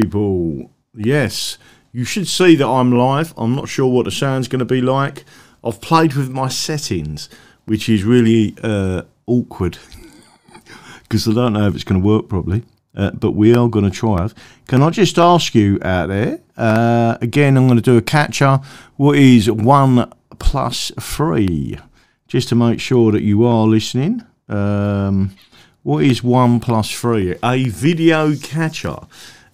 People, yes, you should see that I'm live. I'm not sure what the sound's going to be like. I've played with my settings, which is really uh, awkward because I don't know if it's going to work properly. Uh, but we are going to try. Can I just ask you out there? Uh, again, I'm going to do a catcher. What is one plus three? Just to make sure that you are listening. Um, what is one plus three? A video catcher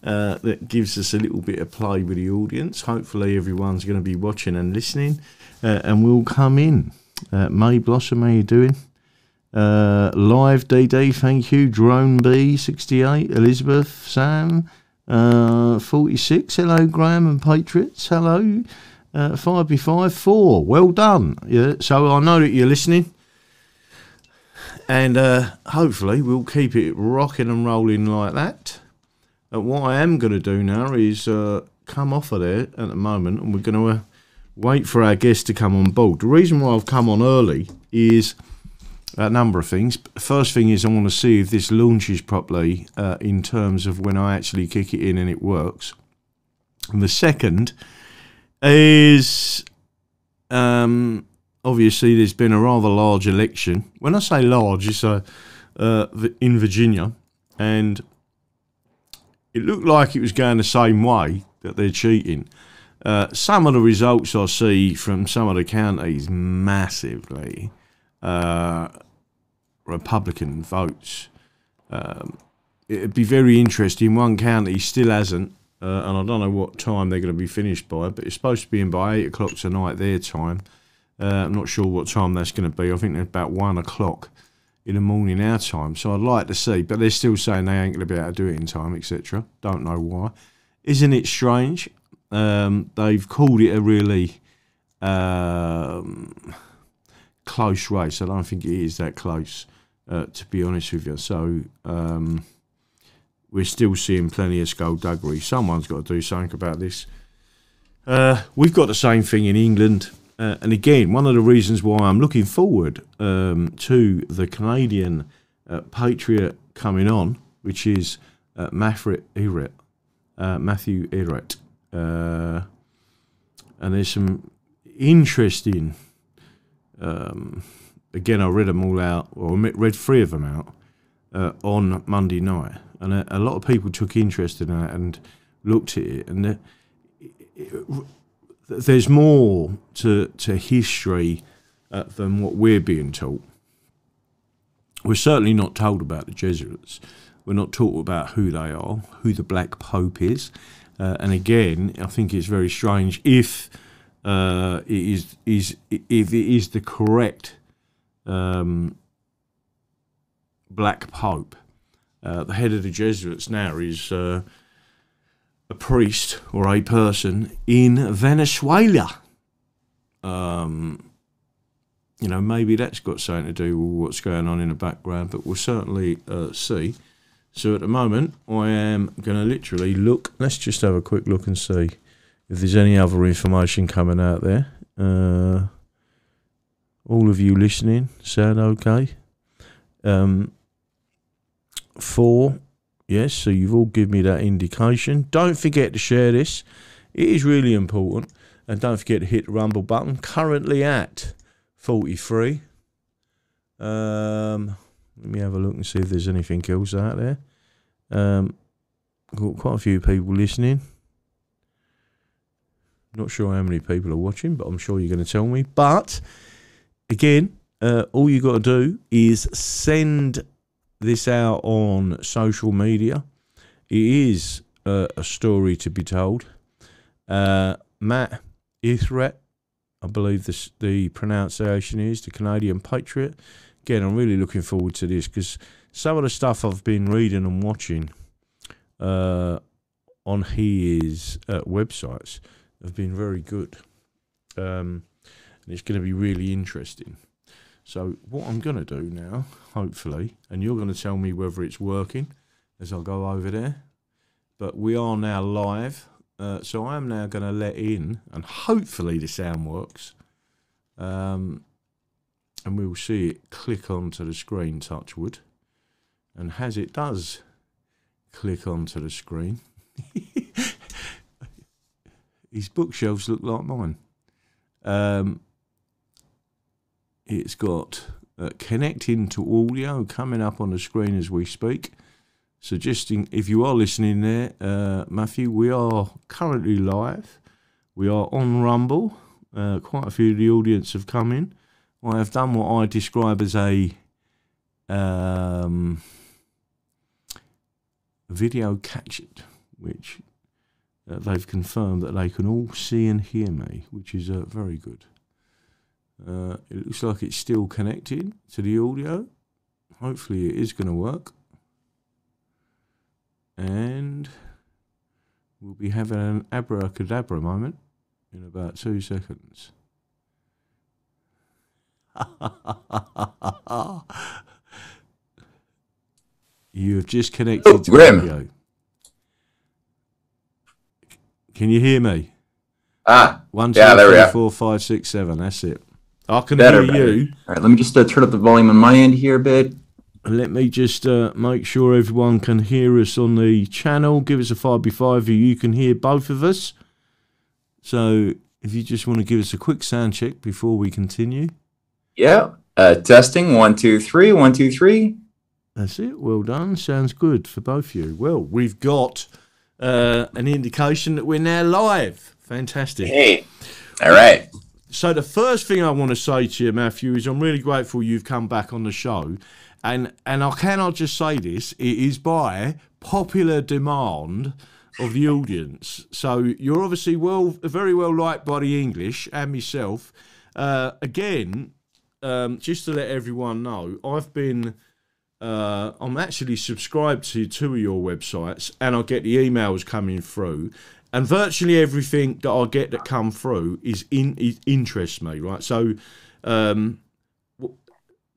uh, that gives us a little bit of play with the audience. Hopefully, everyone's going to be watching and listening, uh, and we'll come in. Uh, May Blossom, how you doing? Uh, live DD, thank you. Drone B, 68. Elizabeth, Sam, uh, 46. Hello, Graham and Patriots. Hello. Uh, 5B5, 4. Well done. Yeah, so I know that you're listening and uh, hopefully we'll keep it rocking and rolling like that. Uh, what I am going to do now is uh, come off of there at the moment, and we're going to uh, wait for our guest to come on board. The reason why I've come on early is a number of things. First thing is I want to see if this launches properly uh, in terms of when I actually kick it in and it works. And the second is um, obviously there's been a rather large election. When I say large, it's uh, uh, in Virginia, and it looked like it was going the same way that they're cheating. Uh, some of the results I see from some of the counties massively uh, Republican votes. Um, it'd be very interesting. One county still hasn't, uh, and I don't know what time they're going to be finished by, but it's supposed to be in by eight o'clock tonight their time. Uh, I'm not sure what time that's going to be. I think it's about one o'clock in the morning our time. So I'd like to see, but they're still saying they ain't going to be able to do it in time, etc. Don't know why. Isn't it strange? Um, they've called it a really um, close race. I don't think it is that close, uh, to be honest with you. So um, we're still seeing plenty of skullduggery. Someone's got to do something about this. Uh, we've got the same thing in England. Uh, and again, one of the reasons why I'm looking forward um, to the Canadian uh, Patriot coming on, which is uh, Matthew uh, Matthew Ehret, uh, and there's some interesting. Um, again, I read them all out, or read three of them out uh, on Monday night, and a, a, lot of people took interest in that and looked at it, and. It, there's more to to history uh, than what we're being taught. We're certainly not told about the Jesuits. We're not taught about who they are, who the Black Pope is, uh, and again, I think it's very strange if uh, it is is if it is the correct um, Black Pope. Uh, the head of the Jesuits now is uh, a priest or a person in Venezuela. Um, you know, maybe that's got something to do with what's going on in the background, but we'll certainly uh, see. So at the moment, I am going to literally look. Let's just have a quick look and see if there's any other information coming out there. Uh, all of you listening, sound okay? Um, four Yes, so you've all given me that indication. Don't forget to share this. It is really important. And don't forget to hit the rumble button. Currently at 43. Um, let me have a look and see if there's anything else out there. Um, got quite a few people listening. Not sure how many people are watching, but I'm sure you're going to tell me. But again, uh, all you got to do is send this out on social media. It is uh, a story to be told. Uh, Matt Ithret, I believe this, the pronunciation is, the Canadian Patriot. Again, I'm really looking forward to this because some of the stuff I've been reading and watching uh, on his uh, websites have been very good. Um, and it's going to be really interesting. So what I'm going to do now, hopefully, and you're going to tell me whether it's working as I go over there. But we are now live, uh, so I am now going to let in, and hopefully the sound works. Um, and we will see it click onto the screen, touchwood. And as it does click onto the screen. His bookshelves look like mine. Um, it's got uh, connecting to audio coming up on the screen as we speak. Suggesting if you are listening there, uh, Matthew, we are currently live. We are on Rumble. Uh, quite a few of the audience have come in. I have done what I describe as a um, video catch it, which uh, they've confirmed that they can all see and hear me, which is uh, very good. Uh, it looks like it's still connected to the audio. Hopefully, it is going to work. And we'll be having an abracadabra moment in about two seconds. you have just connected Oh, to Graham. audio. Can you hear me? Ah, One, two, Yeah, three, four, five, six, seven. That's it. I can better, hear better. you. All right, let me just uh, turn up the volume on my end here a bit. Let me just uh, make sure everyone can hear us on the channel. Give us a 5x5 if you can hear both of us. So if you just want to give us a quick sound check before we continue. Yeah. Uh, testing one two three one two three. That's it. Well done. Sounds good for both of you. Well, we've got uh, an indication that we're now live. Fantastic. Hey. All right. So the first thing I want to say to you, Matthew, is I'm really grateful you've come back on the show, and and I cannot just say this; it is by popular demand of the audience. So you're obviously well, very well liked by the English and myself. Uh, again, um, just to let everyone know, I've been. Uh, I'm actually subscribed to two of your websites, and I get the emails coming through, and virtually everything that I get that come through is in it interests me, right? So, um,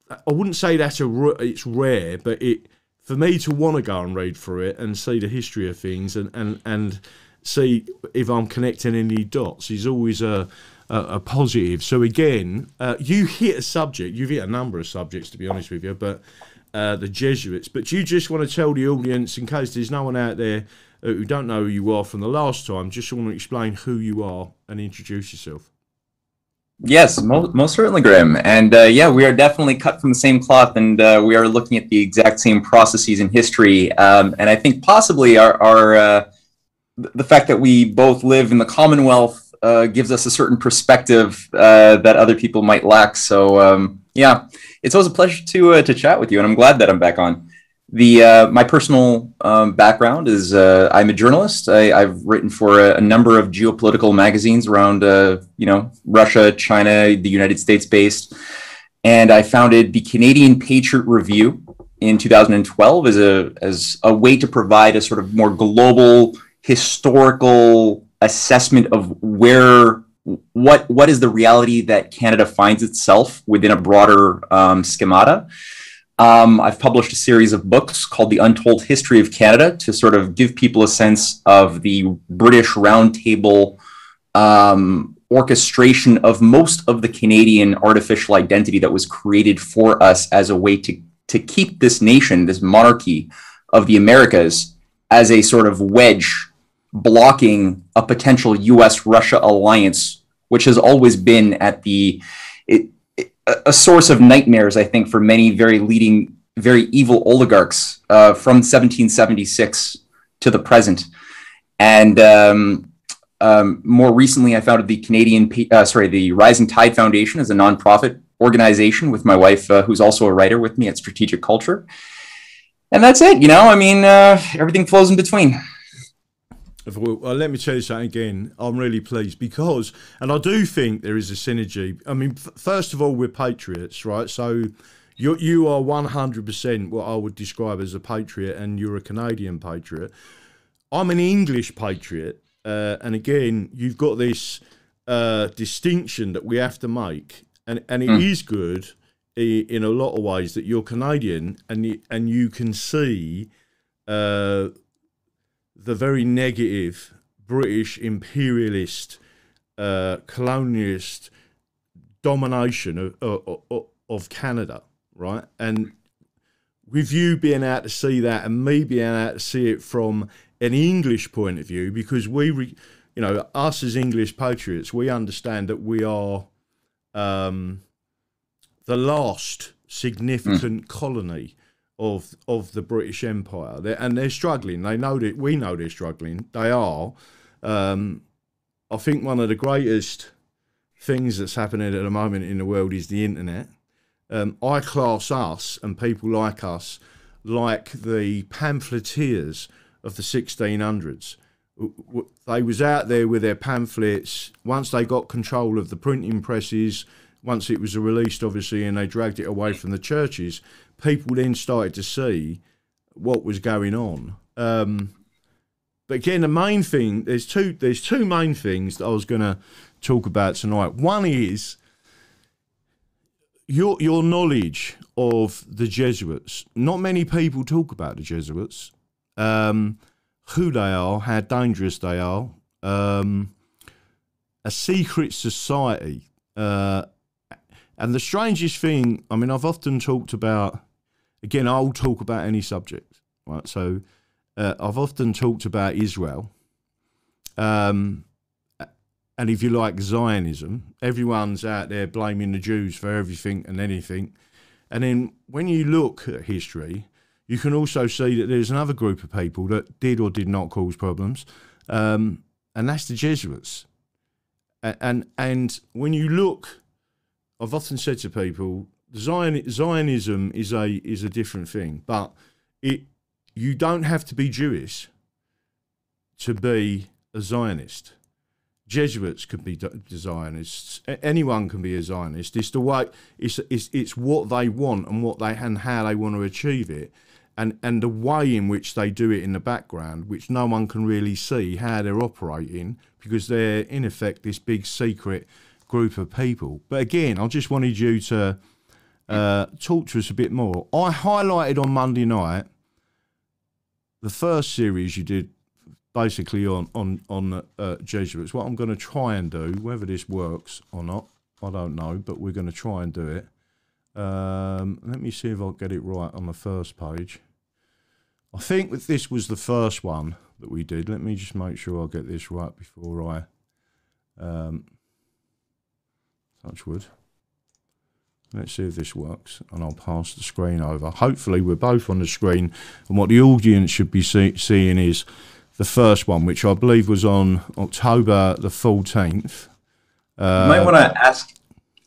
I wouldn't say that's a it's rare, but it for me to want to go and read through it and see the history of things and and and see if I'm connecting any dots is always a a, a positive. So again, uh, you hit a subject. You've hit a number of subjects, to be honest with you, but uh, the Jesuits. But you just want to tell the audience, in case there's no one out there who don't know who you are from the last time, just want to explain who you are and introduce yourself. Yes, most, most certainly, Graham. And uh, yeah, we are definitely cut from the same cloth, and uh, we are looking at the exact same processes in history. Um, and I think possibly our, our uh, the fact that we both live in the Commonwealth uh, gives us a certain perspective uh, that other people might lack. So um, yeah, it's always a pleasure to uh, to chat with you, and I'm glad that I'm back on. The uh, my personal um, background is uh, I'm a journalist. I, I've written for a, a number of geopolitical magazines around uh, you know Russia, China, the United States based, and I founded the Canadian Patriot Review in 2012 as a as a way to provide a sort of more global historical assessment of where what what is the reality that Canada finds itself within a broader um, schemata. Um, I've published a series of books called The Untold History of Canada to sort of give people a sense of the British Roundtable um, orchestration of most of the Canadian artificial identity that was created for us as a way to, to keep this nation, this monarchy of the Americas, as a sort of wedge blocking a potential US Russia alliance, which has always been at the. It, a source of nightmares, I think, for many very leading, very evil oligarchs uh, from 1776 to the present. And um, um, more recently, I founded the Canadian, uh, sorry, the Rising Tide Foundation as a nonprofit organization with my wife, uh, who's also a writer with me at Strategic Culture. And that's it, you know. I mean, uh, everything flows in between. Well, well, let me tell you something again. I'm really pleased because, and I do think there is a synergy. I mean, f- first of all, we're patriots, right? So you you are 100% what I would describe as a patriot, and you're a Canadian patriot. I'm an English patriot, uh, and again, you've got this uh, distinction that we have to make, and and it is good in a lot of ways that you're Canadian, and you, and you can see. Uh, the very negative British imperialist, uh, colonialist domination of, of, of Canada, right? And with you being out to see that and me being able to see it from an English point of view, because we, re, you know, us as English patriots, we understand that we are um, the last significant mm. colony of of the British Empire, they're, and they're struggling. They know that we know they're struggling. They are. Um, I think one of the greatest things that's happening at the moment in the world is the internet. Um, I class us and people like us like the pamphleteers of the 1600s. They was out there with their pamphlets. Once they got control of the printing presses, once it was released, obviously, and they dragged it away from the churches, people then started to see what was going on. Um, but again, the main thing there's two there's two main things that I was going to talk about tonight. One is your your knowledge of the Jesuits. Not many people talk about the Jesuits, um, who they are, how dangerous they are. Um, a secret society. Uh, and the strangest thing, I mean, I've often talked about, again, I'll talk about any subject, right? So uh, I've often talked about Israel. Um, and if you like Zionism, everyone's out there blaming the Jews for everything and anything. And then when you look at history, you can also see that there's another group of people that did or did not cause problems, um, and that's the Jesuits. And, and and when you look, I've often said to people, Zion, Zionism is a is a different thing, but it you don't have to be Jewish to be a Zionist. Jesuits can be Zionists. Anyone can be a Zionist. It's the way. It's it's it's what they want and what they and how they want to achieve it, and and the way in which they do it in the background, which no one can really see how they're operating because they're in effect this big secret group of people. But again, I just wanted you to uh, talk to us a bit more. I highlighted on Monday night the first series you did basically on on on uh, Jesuits. What I'm going to try and do, whether this works or not, I don't know, but we're going to try and do it. Um, let me see if I'll get it right on the first page. I think that this was the first one that we did. Let me just make sure I get this right before I um, touch wood. Let's see if this works, and I'll pass the screen over. Hopefully, we're both on the screen, and what the audience should be see seeing is the first one, which I believe was on October the 14th. Uh, you might want to ask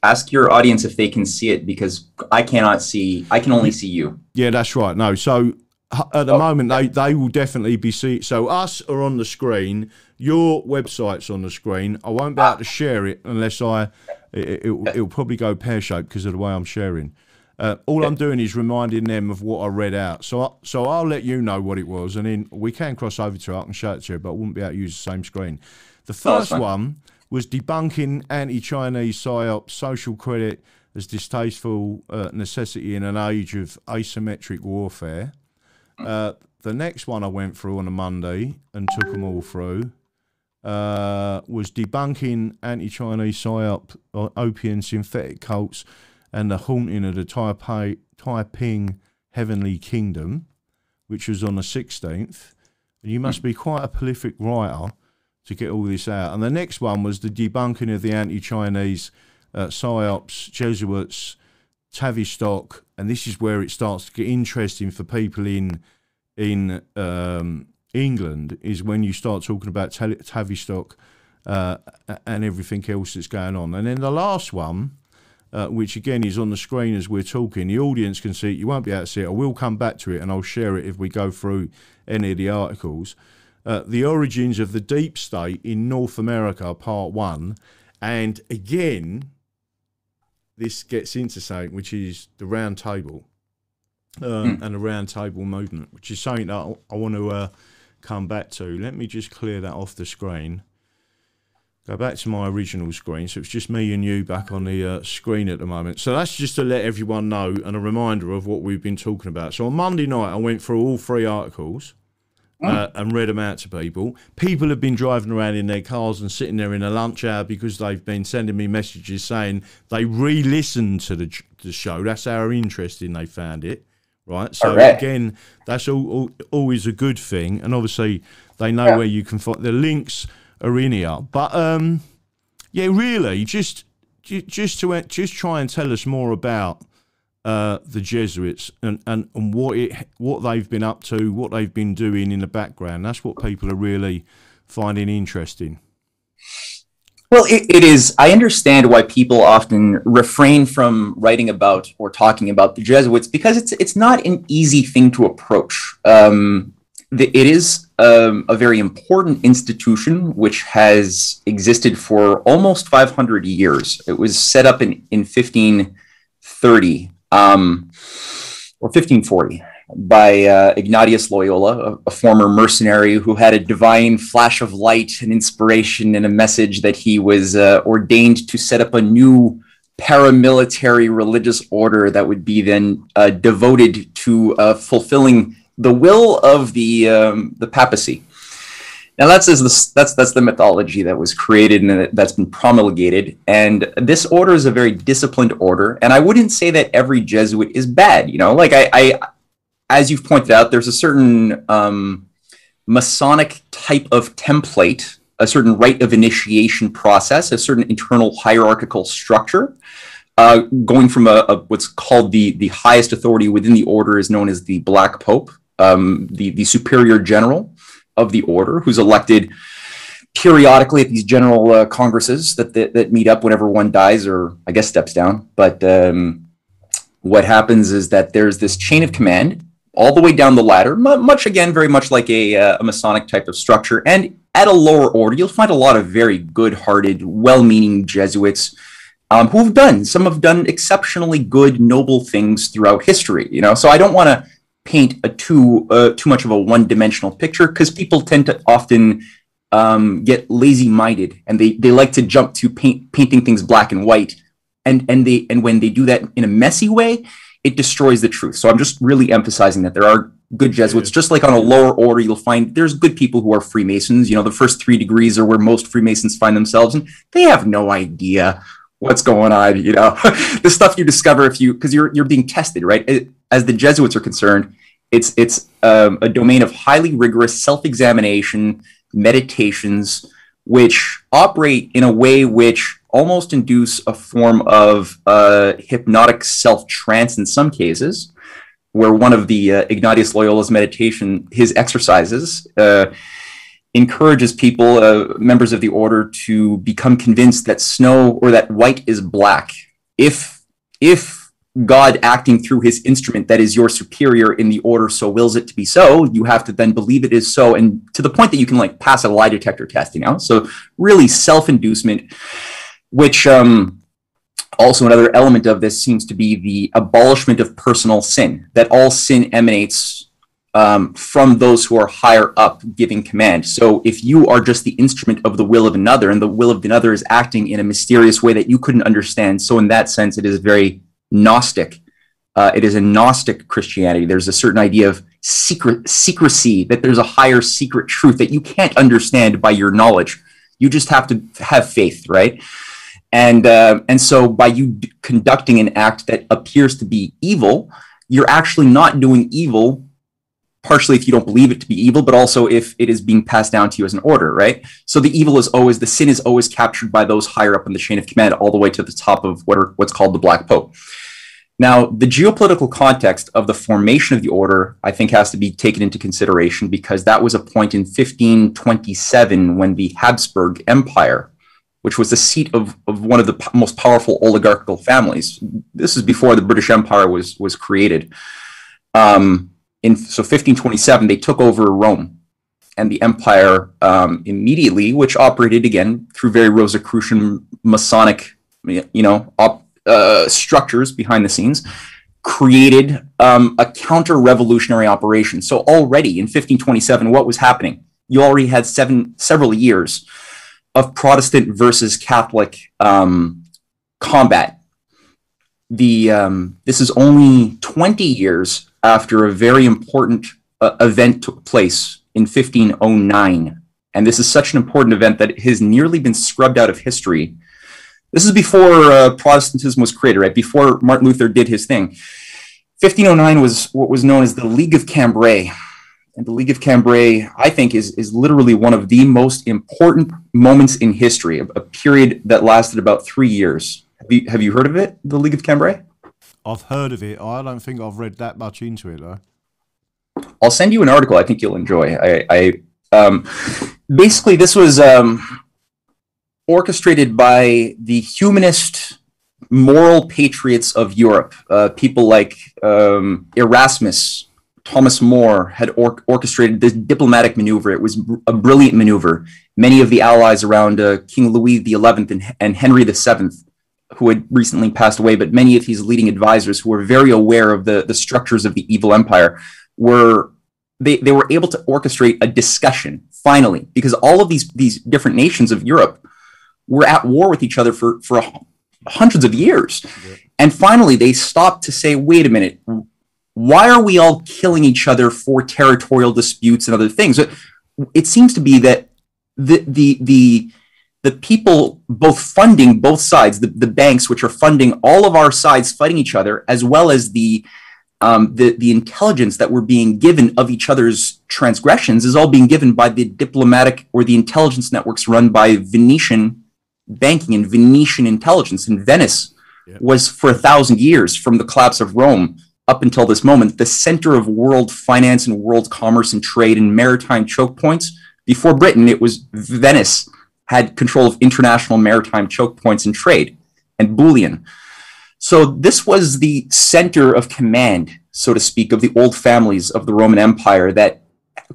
ask your audience if they can see it because I cannot see. I can only see you. Yeah, that's right. No, so at the oh, moment they, they will definitely be see. So us are on the screen. Your website's on the screen. I won't be able to share it unless I. It, will it, probably go pear shaped because of the way I'm sharing. Uh, all I'm doing is reminding them of what I read out. So, I, so I'll let you know what it was, and then we can cross over to it. I can show it to you, but I wouldn't be able to use the same screen. The first oh, one was debunking anti-Chinese psyops, social credit as distasteful uh, necessity in an age of asymmetric warfare. Uh, the next one I went through on a Monday and took them all through uh, was debunking anti-Chinese psyop, uh, opium synthetic cults and the haunting of the Taipei, Taiping Heavenly Kingdom, which was on the 16th. And you must be quite a prolific writer to get all this out. And the next one was the debunking of the anti-Chinese uh, psyops, Jesuits, Tavistock, and this is where it starts to get interesting for people in in um, England. Is when you start talking about Tavistock uh, and everything else that's going on. And then the last one uh, which again is on the screen as we're talking. The audience can see it. You won't be able to see it. I will come back to it and I'll share it if we go through any of the articles. Uh, the origins of the deep state in North America, part one. And again, this gets into something which is the round table uh, mm. and the round table movement, which is something that I, I want to uh, come back to. Let me just clear that off the screen. Go back to my original screen. So it's just me and you back on the uh, screen at the moment. So that's just to let everyone know and a reminder of what we've been talking about. So on Monday night, I went through all three articles. Uh, and read them out to people. People have been driving around in their cars and sitting there in a lunch hour because they've been sending me messages saying they re-listened to the, the show. That's how interesting they found it, right? So right. again, that's all, all, always a good thing, and obviously they know yeah. where you can find the links are in here. But um, yeah, really, just just to just try and tell us more about uh, the Jesuits and, and, and what it what they've been up to, what they've been doing in the background. That's what people are really finding interesting. Well, it, it is. I understand why people often refrain from writing about or talking about the Jesuits because it's it's not an easy thing to approach. Um, the, it is um, a very important institution which has existed for almost 500 years. It was set up in in 1530 um, or 1540 by uh, Ignatius Loyola, a, a, former mercenary who had a divine flash of light and inspiration and a message that he was uh, ordained to set up a new paramilitary religious order that would be then uh, devoted to uh, fulfilling the will of the um, the papacy. Now that's the, that's that's the mythology that was created and that's been promulgated. And this order is a very disciplined order. And I wouldn't say that every Jesuit is bad. You know, like I, I as you've pointed out, there's a certain um, Masonic type of template, a certain rite of initiation process, a certain internal hierarchical structure. Uh, going from a, a, what's called the the highest authority within the order is known as the Black Pope, um, the the superior general of the order, who's elected periodically at these general uh, congresses that, that, that meet up whenever one dies or I guess steps down. But um, what happens is that there's this chain of command all the way down the ladder, much again, very much like a, uh, a Masonic type of structure. And at a lower order, you'll find a lot of very good hearted, well meaning Jesuits. Um, who've done some have done exceptionally good, noble things throughout history. You know, so I don't want to paint a too uh, too much of a one dimensional picture because people tend to often um, get lazy minded and they they like to jump to paint painting things black and white and and they and when they do that in a messy way it destroys the truth. So i'm just really emphasizing that there are good jesuits. Just like on a lower order you'll find there's good people who are freemasons. You know the first three degrees are where most freemasons find themselves and they have no idea what's going on you know? The stuff you discover if you because you're you're being tested right? It, as the jesuits are concerned it's it's um, a domain of highly rigorous self-examination meditations which operate in a way which almost induce a form of uh, hypnotic self-trance in some cases where one of the uh, ignatius loyola's meditation his exercises uh, encourages people uh, members of the order to become convinced that snow or that white is black if if God acting through his instrument that is your superior in the order so wills it to be so, you have to then believe it is so. And to the point that you can like pass a lie detector test, you know? So really self-inducement, which um, also another element of this seems to be the abolishment of personal sin, that all sin emanates um, from those who are higher up giving command. So if you are just the instrument of the will of another and the will of another is acting in a mysterious way that you couldn't understand, so in that sense, it is very Gnostic. Uh, it is a Gnostic Christianity. There's a certain idea of secret secrecy, that there's a higher secret truth that you can't understand by your knowledge. You just have to have faith, right? And uh, and so by you d- conducting an act that appears to be evil, you're actually not doing evil. Partially, if you don't believe it to be evil, but also if it is being passed down to you as an order, right? So the evil is always the sin is always captured by those higher up in the chain of command, all the way to the top of what are what's called the Black Pope. Now, the geopolitical context of the formation of the order, I think, has to be taken into consideration because that was a point in 1527 when the Habsburg Empire, which was the seat of, of one of the most powerful oligarchical families, this is before the British Empire was, was created. Um, in, so 1527, they took over Rome and the empire um, immediately, which operated again through very Rosicrucian Masonic, you know, op- uh, structures behind the scenes created um, a counter-revolutionary operation. So already in 1527, what was happening? You already had seven several years of Protestant versus Catholic um, combat. The um, this is only 20 years after a very important uh, event took place in 1509, and this is such an important event that it has nearly been scrubbed out of history this is before uh, Protestantism was created, right? Before Martin Luther did his thing. 1509 was what was known as the League of Cambrai. And the League of Cambrai, I think, is, is literally one of the most important moments in history, a, a period that lasted about three years. Have you, have you heard of it, the League of Cambrai? I've heard of it. I don't think I've read that much into it, though. I'll send you an article I think you'll enjoy. I, I um, basically, this was um, orchestrated by the humanist moral patriots of Europe, uh, people like um, Erasmus, Thomas More had or- orchestrated this diplomatic maneuver. It was a brilliant maneuver. Many of the allies around uh, King Louis XI and, and Henry VII, who had recently passed away, but many of his leading advisors who were very aware of the, the structures of the evil empire, were they, they were able to orchestrate a discussion finally, because all of these these different nations of Europe were at war with each other for for hundreds of years, yeah. and finally they stopped to say, wait a minute, why are we all killing each other for territorial disputes and other things? It seems to be that the the the the people both funding both sides, the, the banks which are funding all of our sides fighting each other, as well as the um, the, the intelligence that we're being given of each other's transgressions is all being given by the diplomatic or the intelligence networks run by Venetian banking and Venetian intelligence. And Venice was for a thousand years from the collapse of Rome up until this moment, the center of world finance and world commerce and trade and maritime choke points. Before Britain, it was Venice had control of international maritime choke points and trade and bullion. So this was the center of command, so to speak, of the old families of the Roman Empire that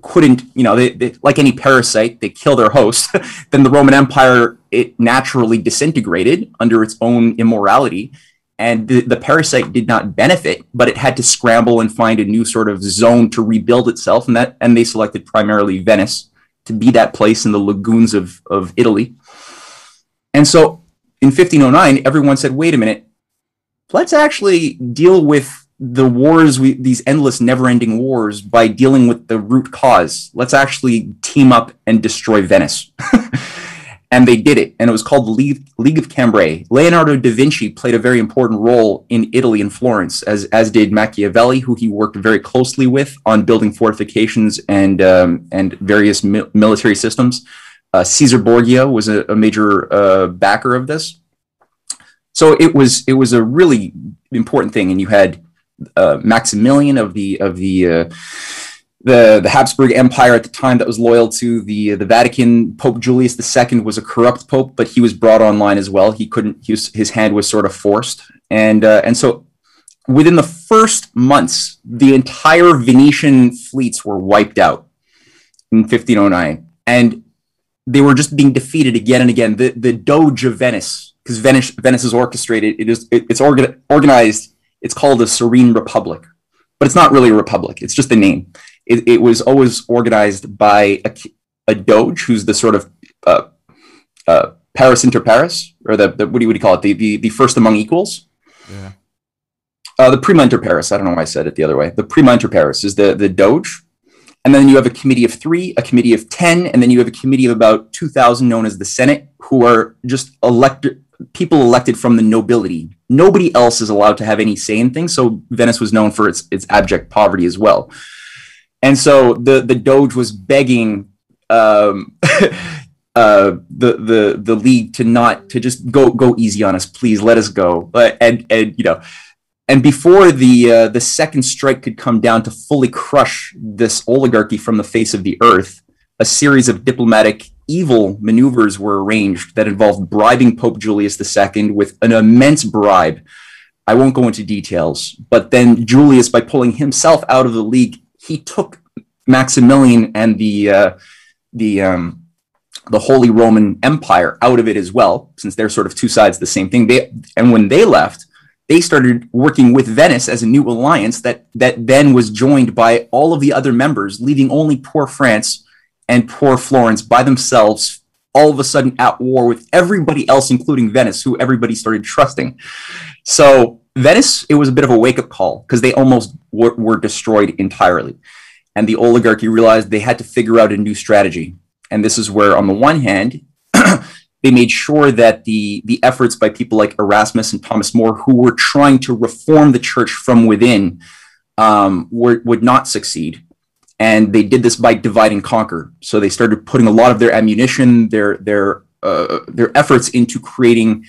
couldn't, you know, they, they, like any parasite, they kill their host. then the Roman Empire, it naturally disintegrated under its own immorality. And the, the parasite did not benefit, but it had to scramble and find a new sort of zone to rebuild itself. And that, and they selected primarily Venice to be that place in the lagoons of, of Italy. And so in 1509, everyone said, wait a minute, let's actually deal with the wars we these endless never-ending wars by dealing with the root cause. Let's actually team up and destroy venice and they did it. And it was called the league, of cambrai. Leonardo da vinci played a very important role in italy and florence as as did machiavelli who he worked very closely with on building fortifications and um, and various mi- military systems. Uh, caesar borgia was a, a major uh, backer of this. So it was it was a really important thing, and you had uh, Maximilian of the of the uh, the the Habsburg Empire at the time that was loyal to the the Vatican. Pope Julius II was a corrupt pope, but he was brought online as well. He couldn't. Was, his hand was sort of forced, and uh, and so within the first months, the entire Venetian fleets were wiped out in 1509, and they were just being defeated again and again. The the Doge of Venice because Venice, Venice is orchestrated. It is it, it's orga- organized. It's called a serene republic, but it's not really a republic. It's just a name. It, it was always organized by a, a doge, who's the sort of uh, uh, pares inter pares, or the, the what do you, what do you call it? The, the the first among equals. Yeah. Uh, the prima inter pares. I don't know why I said it the other way. The prima inter pares is the the doge, and then you have a committee of three, a committee of ten, and then you have a committee of about two thousand, known as the Senate, who are just elected people elected from the nobility. Nobody else is allowed to have any say in things. So Venice was known for its its abject poverty as well. And so the the Doge was begging um, uh, the the the league to not to just go go easy on us, please let us go. And and you know, and before the uh, the second strike could come down to fully crush this oligarchy from the face of the earth, a series of diplomatic evil maneuvers were arranged that involved bribing Pope Julius II with an immense bribe. I won't go into details, but then Julius, by pulling himself out of the league, he took Maximilian and the uh, the um, the Holy Roman Empire out of it as well, since they're sort of two sides of the same thing. They and when they left, they started working with Venice as a new alliance that that then was joined by all of the other members, leaving only poor France and poor Florence by themselves, all of a sudden at war with everybody else, including Venice, who everybody started trusting. So Venice, it was a bit of a wake up call because they almost were, were destroyed entirely. And the oligarchy realized they had to figure out a new strategy. And this is where, on the one hand, they made sure that the the efforts by people like Erasmus and Thomas More, who were trying to reform the church from within, um, were, would not succeed. And they did this by divide and conquer. So they started putting a lot of their ammunition, their their uh, their efforts into creating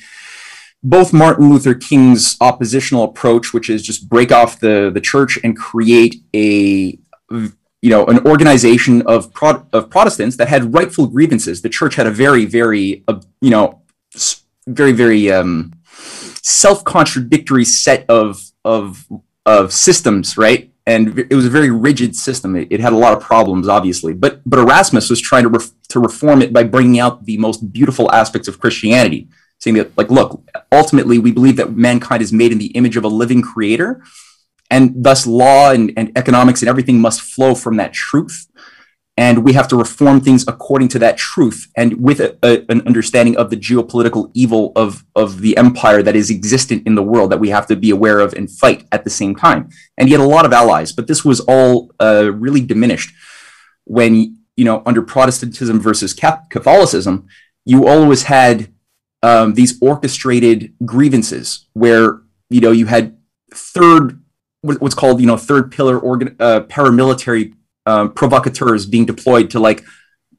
both Martin Luther King's oppositional approach, which is just break off the the church and create a you know an organization of Pro- of Protestants that had rightful grievances. The church had a very very uh, you know very very um, self contradictory set of of of systems, right? And it was a very rigid system. It, it had a lot of problems, obviously. But but Erasmus was trying to ref- to reform it by bringing out the most beautiful aspects of Christianity, saying that like, look, ultimately we believe that mankind is made in the image of a living creator, and thus law and, and economics and everything must flow from that truth and we have to reform things according to that truth and with a, a, an understanding of the geopolitical evil of, of the empire that is existent in the world that we have to be aware of and fight at the same time. And he had a lot of allies but this was all uh, really diminished when you know under protestantism versus catholicism you always had um, these orchestrated grievances where you know you had third what's called you know third pillar organ, uh, paramilitary um, provocateurs being deployed to like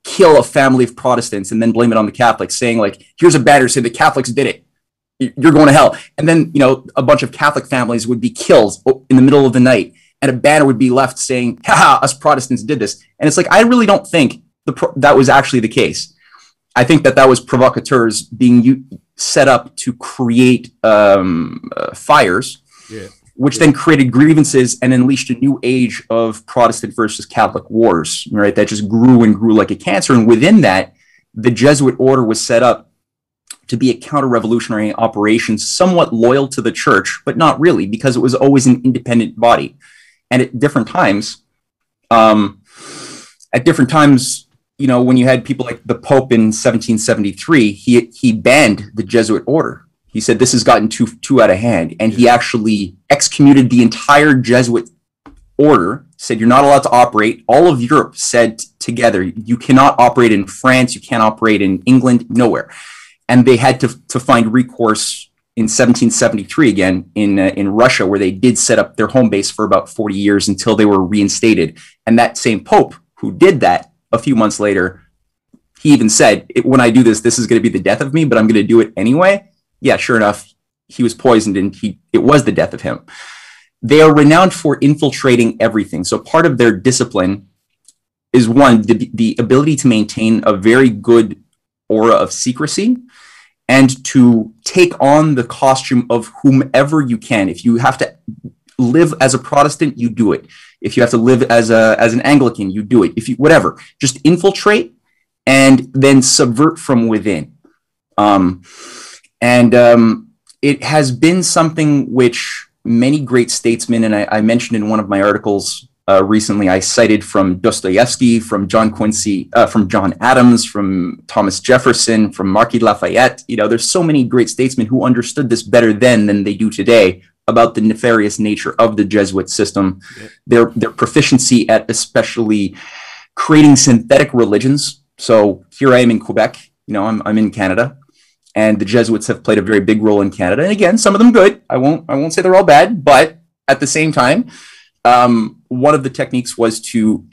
kill a family of Protestants and then blame it on the Catholics, saying like, "Here's a banner saying the Catholics did it. You're going to hell." And then you know a bunch of Catholic families would be killed in the middle of the night, and a banner would be left saying, "Ha us Protestants did this." And it's like I really don't think the pro- that was actually the case. I think that that was provocateurs being u- set up to create um, uh, fires. Yeah which then created grievances and unleashed a new age of Protestant versus Catholic wars, right? That just grew and grew like a cancer. And within that, the Jesuit order was set up to be a counter revolutionary operation, somewhat loyal to the church, but not really, because it was always an independent body. And at different times, um, at different times, you know, when you had people like the Pope in 1773, he, he banned the Jesuit order he said this has gotten too too out of hand, and he actually excommunicated the entire Jesuit order. Said you're not allowed to operate. All of Europe said together you cannot operate in France, you can't operate in England, nowhere, and they had to to find recourse in 1773 again in uh, in Russia, where they did set up their home base for about 40 years until they were reinstated. And that same pope who did that a few months later, he even said, "When I do this, this is going to be the death of me, but I'm going to do it anyway." yeah, sure enough, he was poisoned and he it was the death of him. They are renowned for infiltrating everything. So part of their discipline is one the, the ability to maintain a very good aura of secrecy and to take on the costume of whomever you can. If you have to live as a Protestant, you do it. If you have to live as a as an Anglican, you do it. If you whatever, just infiltrate and then subvert from within. Um, and um, it has been something which many great statesmen, and I, I mentioned in one of my articles uh, recently, I cited from Dostoevsky, from John Quincy, uh, from John Adams, from Thomas Jefferson, from Marquis Lafayette. You know, there's so many great statesmen who understood this better then than they do today about the nefarious nature of the Jesuit system, yeah. their their proficiency at especially creating synthetic religions. So here I am in Quebec. You know, I'm I'm in Canada and the Jesuits have played a very big role in Canada. And again, some of them good. I won't I won't say they're all bad, but at the same time, um, one of the techniques was to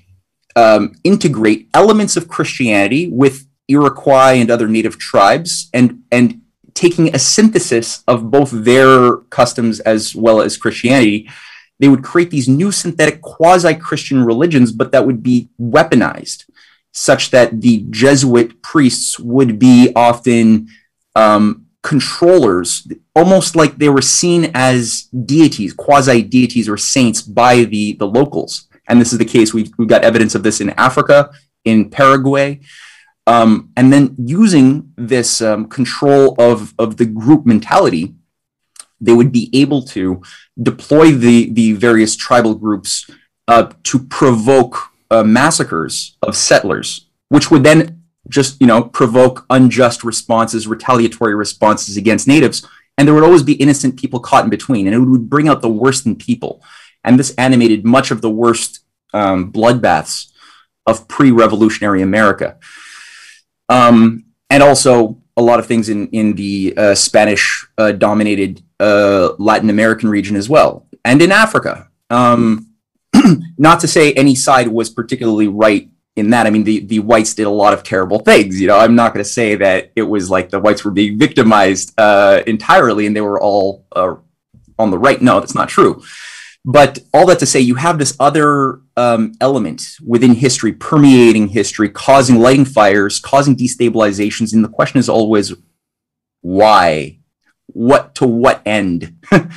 um, integrate elements of Christianity with Iroquois and other native tribes, and and taking a synthesis of both their customs as well as Christianity. They would create these new synthetic quasi Christian religions, but that would be weaponized, such that the Jesuit priests would be often um, controllers, almost like they were seen as deities, quasi deities or saints by the, the locals. And this is the case. We've, we've got evidence of this in Africa, in Paraguay. Um, and then using this um, control of, of the group mentality, they would be able to deploy the, the various tribal groups uh, to provoke uh, massacres of settlers, which would then just you know provoke unjust responses retaliatory responses against natives. And there would always be innocent people caught in between and it would bring out the worst in people. And this animated much of the worst um, bloodbaths of pre-revolutionary america um, and also a lot of things in in the uh, Spanish uh, dominated uh, Latin American region as well, and in Africa. Um, not to say any side was particularly right in that. I mean, the the whites did a lot of terrible things. You know, I'm not going to say that it was like the whites were being victimized uh, entirely and they were all uh, on the right. No, that's not true. But all that to say, you have this other um, element within history, permeating history, causing lighting fires, causing destabilizations. And the question is always, why? What to what end? yeah.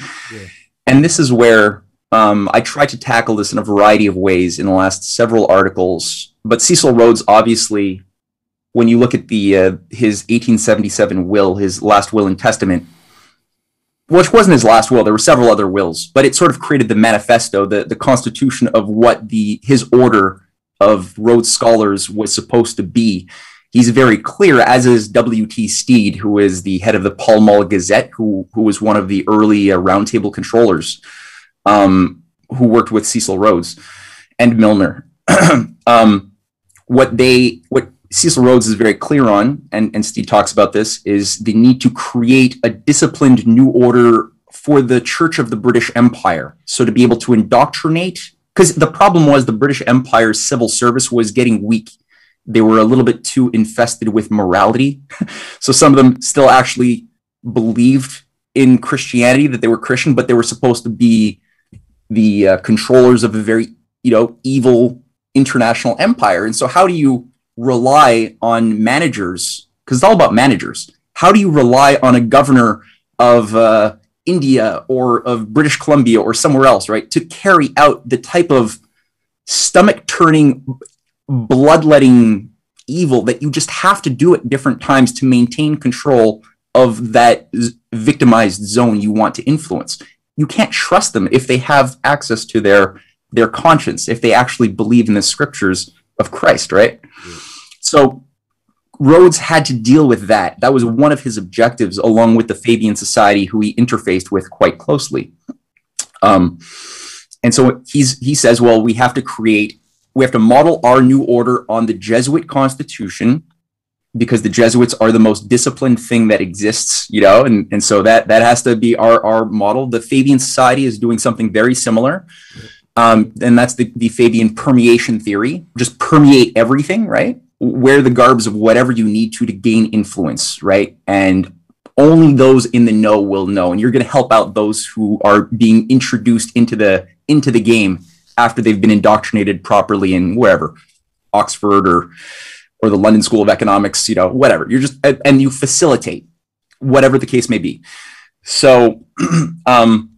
And this is where um, I tried to tackle this in a variety of ways in the last several articles. But Cecil Rhodes, obviously, when you look at the uh, his 1877 will, his last will and testament, which wasn't his last will. There were several other wills, but it sort of created the manifesto, the, the constitution of what the his order of Rhodes scholars was supposed to be. He's very clear, as is W.T. Stead, who is the head of the Pall Mall Gazette, who, who was one of the early uh, roundtable controllers um, who worked with Cecil Rhodes and Milner. um, what they, what Cecil Rhodes is very clear on, and, and Stead talks about this, is the need to create a disciplined new order for the Church of the British Empire. So to be able to indoctrinate, because the problem was the British Empire's civil service was getting weak. They were a little bit too infested with morality. so some of them still actually believed in Christianity, that they were Christian, but they were supposed to be the uh, controllers of a very, you know, evil international empire. And so how do you rely on managers because it's all about managers. How do you rely on a governor of uh, India or of British Columbia or somewhere else, right, to carry out the type of stomach turning, bloodletting evil that you just have to do at different times to maintain control of that victimized zone you want to influence? You can't trust them if they have access to their their conscience, if they actually believe in the scriptures of Christ, right? Yeah. So Rhodes had to deal with that. That was one of his objectives, along with the Fabian Society, who he interfaced with quite closely. Um, and so he's he says, well, we have to create, we have to model our new order on the Jesuit constitution because the Jesuits are the most disciplined thing that exists, you know, and, and so that that has to be our, our model. The Fabian Society is doing something very similar. Um, and that's the, the Fabian permeation theory. Just permeate everything, right? Wear the garbs of whatever you need to to gain influence, right? And only those in the know will know, and you're going to help out those who are being introduced into the into the game after they've been indoctrinated properly in wherever, Oxford or or the London School of Economics, you know, whatever. You're just and you facilitate whatever the case may be. So, um,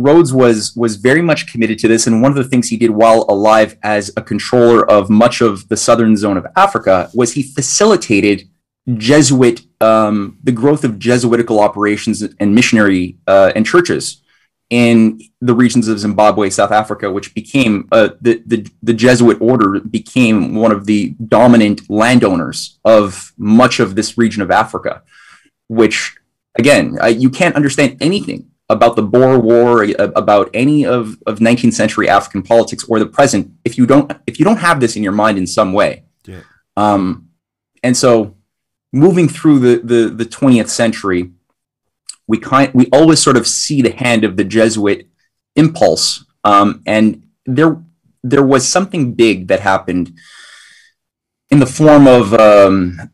Rhodes was was very much committed to this, and one of the things he did while alive as a controller of much of the southern zone of Africa was he facilitated Jesuit um, the growth of Jesuitical operations and missionary uh, and churches in the regions of Zimbabwe, South Africa, which became uh, the, the the Jesuit order became one of the dominant landowners of much of this region of Africa, which again uh, you can't understand anything about the Boer War, about any of, of 19th century African politics or the present, if you don't if you don't have this in your mind in some way. Yeah. Um, and so moving through the, the, the 20th century, we kind we always sort of see the hand of the Jesuit impulse. Um, and there there was something big that happened in the form of um,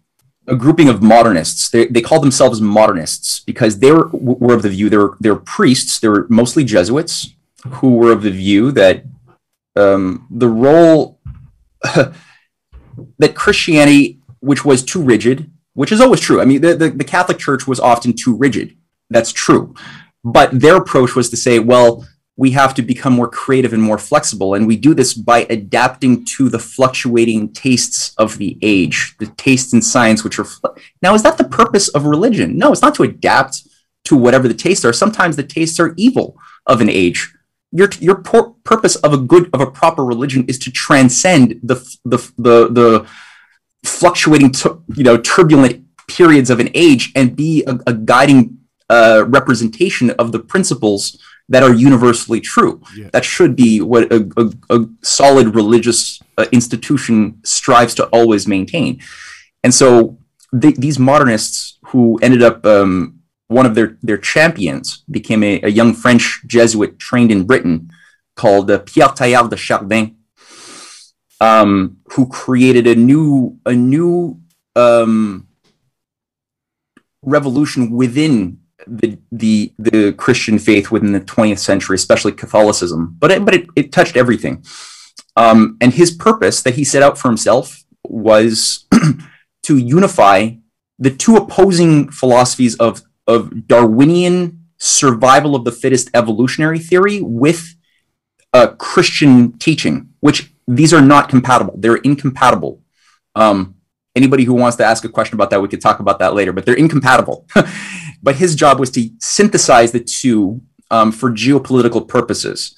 a grouping of modernists. They, they call themselves modernists because they were, were of the view, they were, they were priests, they were mostly Jesuits who were of the view that um, the role that Christianity, which was too rigid, which is always true. I mean, the, the, the Catholic Church was often too rigid. That's true. But their approach was to say, well, we have to become more creative and more flexible. And we do this by adapting to the fluctuating tastes of the age, the tastes in science, which are. Fl- now, is that the purpose of religion? No, it's not to adapt to whatever the tastes are. Sometimes the tastes are evil of an age. Your, your por- purpose of a good of a proper religion is to transcend the the the, the fluctuating you know turbulent periods of an age and be a, a guiding uh, representation of the principles that are universally true. Yeah. That should be what a, a, a solid religious uh, institution strives to always maintain. And so they, these modernists who ended up um, one of their their champions became a, a, young French Jesuit trained in Britain called uh, Pierre Teilhard de Chardin, um, who created a new a new um, revolution within the the the Christian faith within the 20th century, especially Catholicism. But it, but it, it touched everything. Um, and his purpose that he set out for himself was to unify the two opposing philosophies of of Darwinian survival of the fittest evolutionary theory with a Christian teaching, which these are not compatible. They're incompatible. Um, anybody who wants to ask a question about that, we could talk about that later, but they're incompatible. but his job was to synthesize the two um, for geopolitical purposes.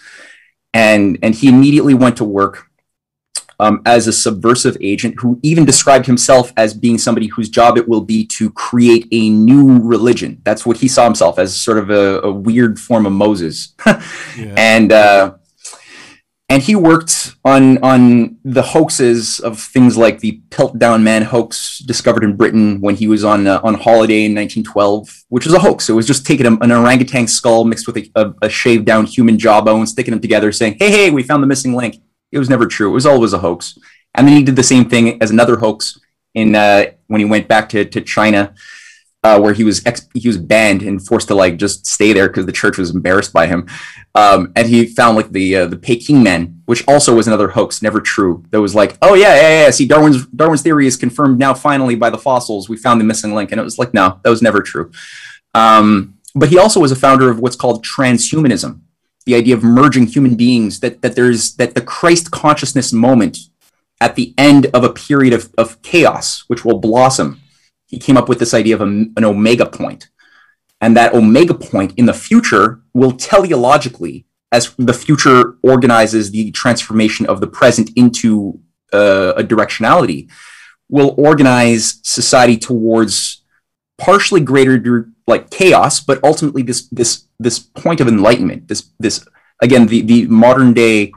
And, and he immediately went to work um, as a subversive agent who even described himself as being somebody whose job it will be to create a new religion. That's what he saw himself as sort of a, a weird form of Moses. yeah. And uh, and he worked on on the hoaxes of things like the Piltdown Man hoax discovered in Britain when he was on uh, on holiday in 1912, which was a hoax. It was just taking an orangutan skull mixed with a, a, a shaved down human jawbone, sticking them together, saying, "Hey, hey, we found the missing link." It was never true. It was always a hoax. And then he did the same thing as another hoax in uh, when he went back to, to China, uh, where he was ex- he was banned and forced to like just stay there because the church was embarrassed by him. Um, and he found like the uh, the Peking Men, which also was another hoax, never true. That was like, oh yeah, yeah, yeah. See, Darwin's Darwin's theory is confirmed now finally by the fossils. We found the missing link, and it was like, no, that was never true. Um, but he also was a founder of what's called transhumanism, the idea of merging human beings, that, that there's that the Christ consciousness moment at the end of a period of, of chaos, which will blossom. He came up with this idea of a, an omega point. And that omega point in the future will teleologically, as the future organizes the transformation of the present into uh, a directionality, will organize society towards partially greater like chaos, but ultimately this this this point of enlightenment, this this again the the modern day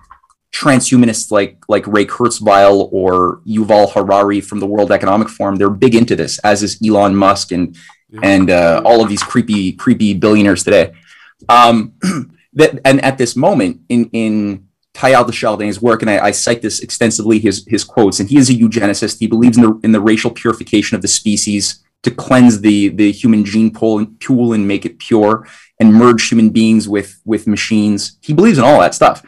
transhumanists like like Ray Kurzweil or Yuval Harari from the World Economic Forum, they're big into this, as is Elon Musk and yeah. and uh, all of these creepy creepy billionaires today. Um, that and at this moment in in Teilhard de Chardin's work, and I, I, cite this extensively, his his quotes, and he is a eugenicist. He believes in the in the racial purification of the species to cleanse the the human gene pool and pool and make it pure and merge human beings with with machines. He believes in all that stuff.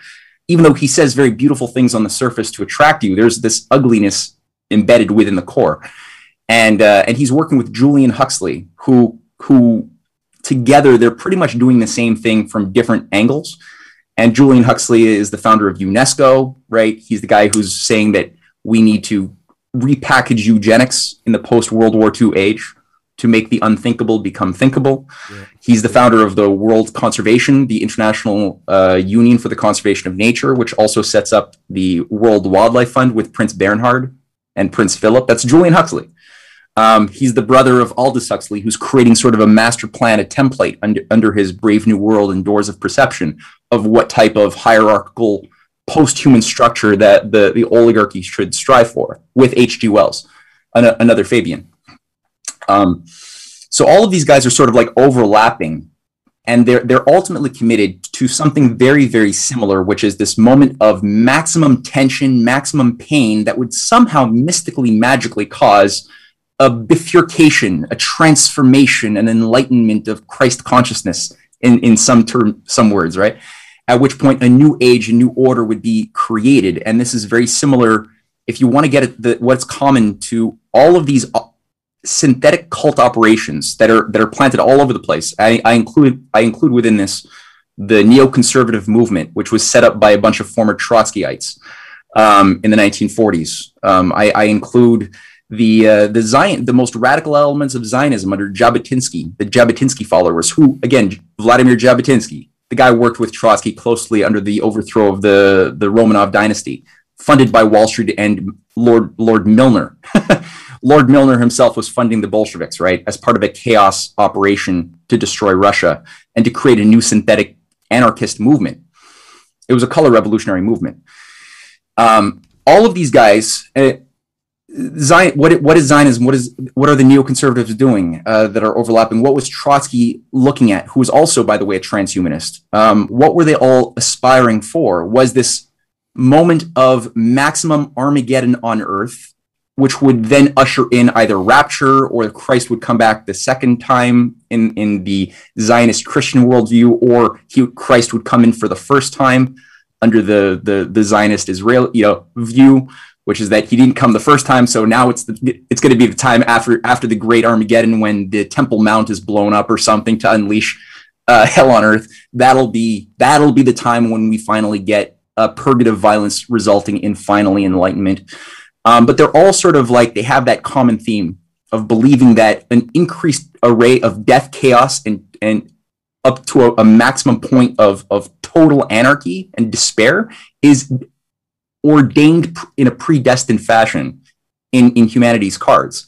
Even though he says very beautiful things on the surface to attract you, there's this ugliness embedded within the core. And uh, and he's working with Julian Huxley, who who together they're pretty much doing the same thing from different angles. And Julian Huxley is the founder of UNESCO, right? He's the guy who's saying that we need to repackage eugenics in the post World War II age to make the unthinkable become thinkable. Yeah. He's the founder of the World Conservation, the International uh, Union for the Conservation of Nature, which also sets up the World Wildlife Fund with Prince Bernhard and Prince Philip. That's Julian Huxley. Um, he's the brother of Aldous Huxley, who's creating sort of a master plan, a template under, under his Brave New World and Doors of Perception of what type of hierarchical post-human structure that the, the oligarchy should strive for with H.G. Wells, an, another Fabian. Um, so all of these guys are sort of like overlapping and they're, they're ultimately committed to something very, very similar, which is this moment of maximum tension, maximum pain that would somehow mystically, magically cause a bifurcation, a transformation, an enlightenment of Christ consciousness in, in some term, some words, right? at which point a new age, a new order would be created. And this is very similar. If you want to get at the, what's common to all of these synthetic cult operations that are that are planted all over the place, I, I include I include within this the neoconservative movement, which was set up by a bunch of former Trotskyites um, in the 1940s. Um, I, I, include the uh, the Zion, the most radical elements of Zionism under Jabotinsky, the Jabotinsky followers, who again Vladimir Jabotinsky, the guy worked with Trotsky closely under the overthrow of the, the Romanov dynasty, funded by Wall Street and Lord, Lord Milner. Lord Milner himself was funding the Bolsheviks, right, as part of a chaos operation to destroy Russia and to create a new synthetic anarchist movement. It was a color revolutionary movement. Um, all of these guys, uh, Zion, what what is Zionism? What is what are the neoconservatives doing uh, that are overlapping? What was Trotsky looking at? Who was also, by the way, a transhumanist. Um, what were they all aspiring for? Was this moment of maximum Armageddon on Earth, which would then usher in either rapture or Christ would come back the second time in in the Zionist Christian worldview, or he, Christ would come in for the first time under the the, the Zionist Israel you know view which is that he didn't come the first time. So now it's the, it's going to be the time after after the Great Armageddon when the Temple Mount is blown up or something to unleash uh, hell on earth. That'll be that'll be the time when we finally get a purgative violence resulting in finally enlightenment. Um, but they're all sort of like they have that common theme of believing that an increased array of death, chaos, and and up to a, a maximum point of of total anarchy and despair is ordained in a predestined fashion in, in humanity's cards.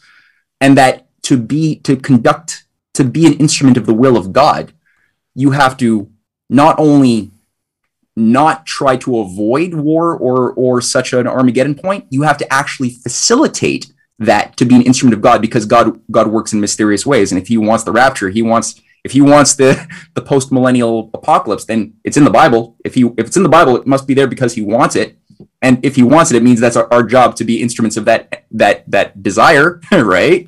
And that to be, to conduct, to be an instrument of the will of God, you have to not only not try to avoid war or, or such an Armageddon point, you have to actually facilitate that to be an instrument of God because God, God works in mysterious ways. And if he wants the rapture, he wants if he wants the the post millennial apocalypse, then it's in the Bible. If he if it's in the Bible, it must be there because he wants it and if he wants it, it means that's our, our job to be instruments of that that that desire, right?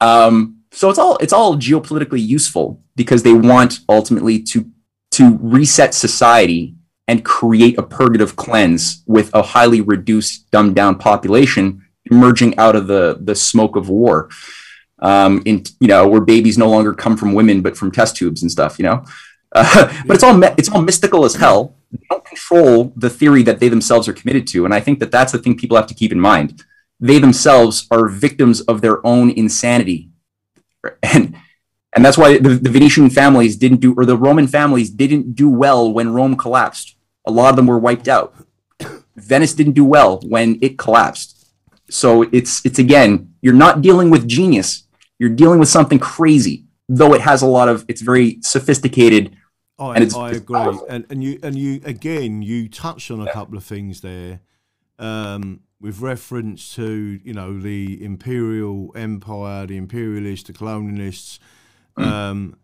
Um, so it's all it's all geopolitically useful because they want ultimately to to reset society and create a purgative cleanse with a highly reduced, dumbed down population emerging out of the the smoke of war. Um, in you know where babies no longer come from women but from test tubes and stuff, you know. Uh, but it's all it's all mystical as hell they don't control the theory that they themselves are committed to. And I think that that's the thing people have to keep in mind. They themselves are victims of their own insanity. And, and that's why the, the Venetian families didn't do, or the Roman families didn't do well when Rome collapsed. A lot of them were wiped out. Venice didn't do well when it collapsed. So it's, it's again, you're not dealing with genius. You're dealing with something crazy, though it has a lot of, it's very sophisticated I, I agree, and and you and you again you touched on a couple of things there, um, with reference to you know the imperial empire, the imperialists, the colonialists, mm. um,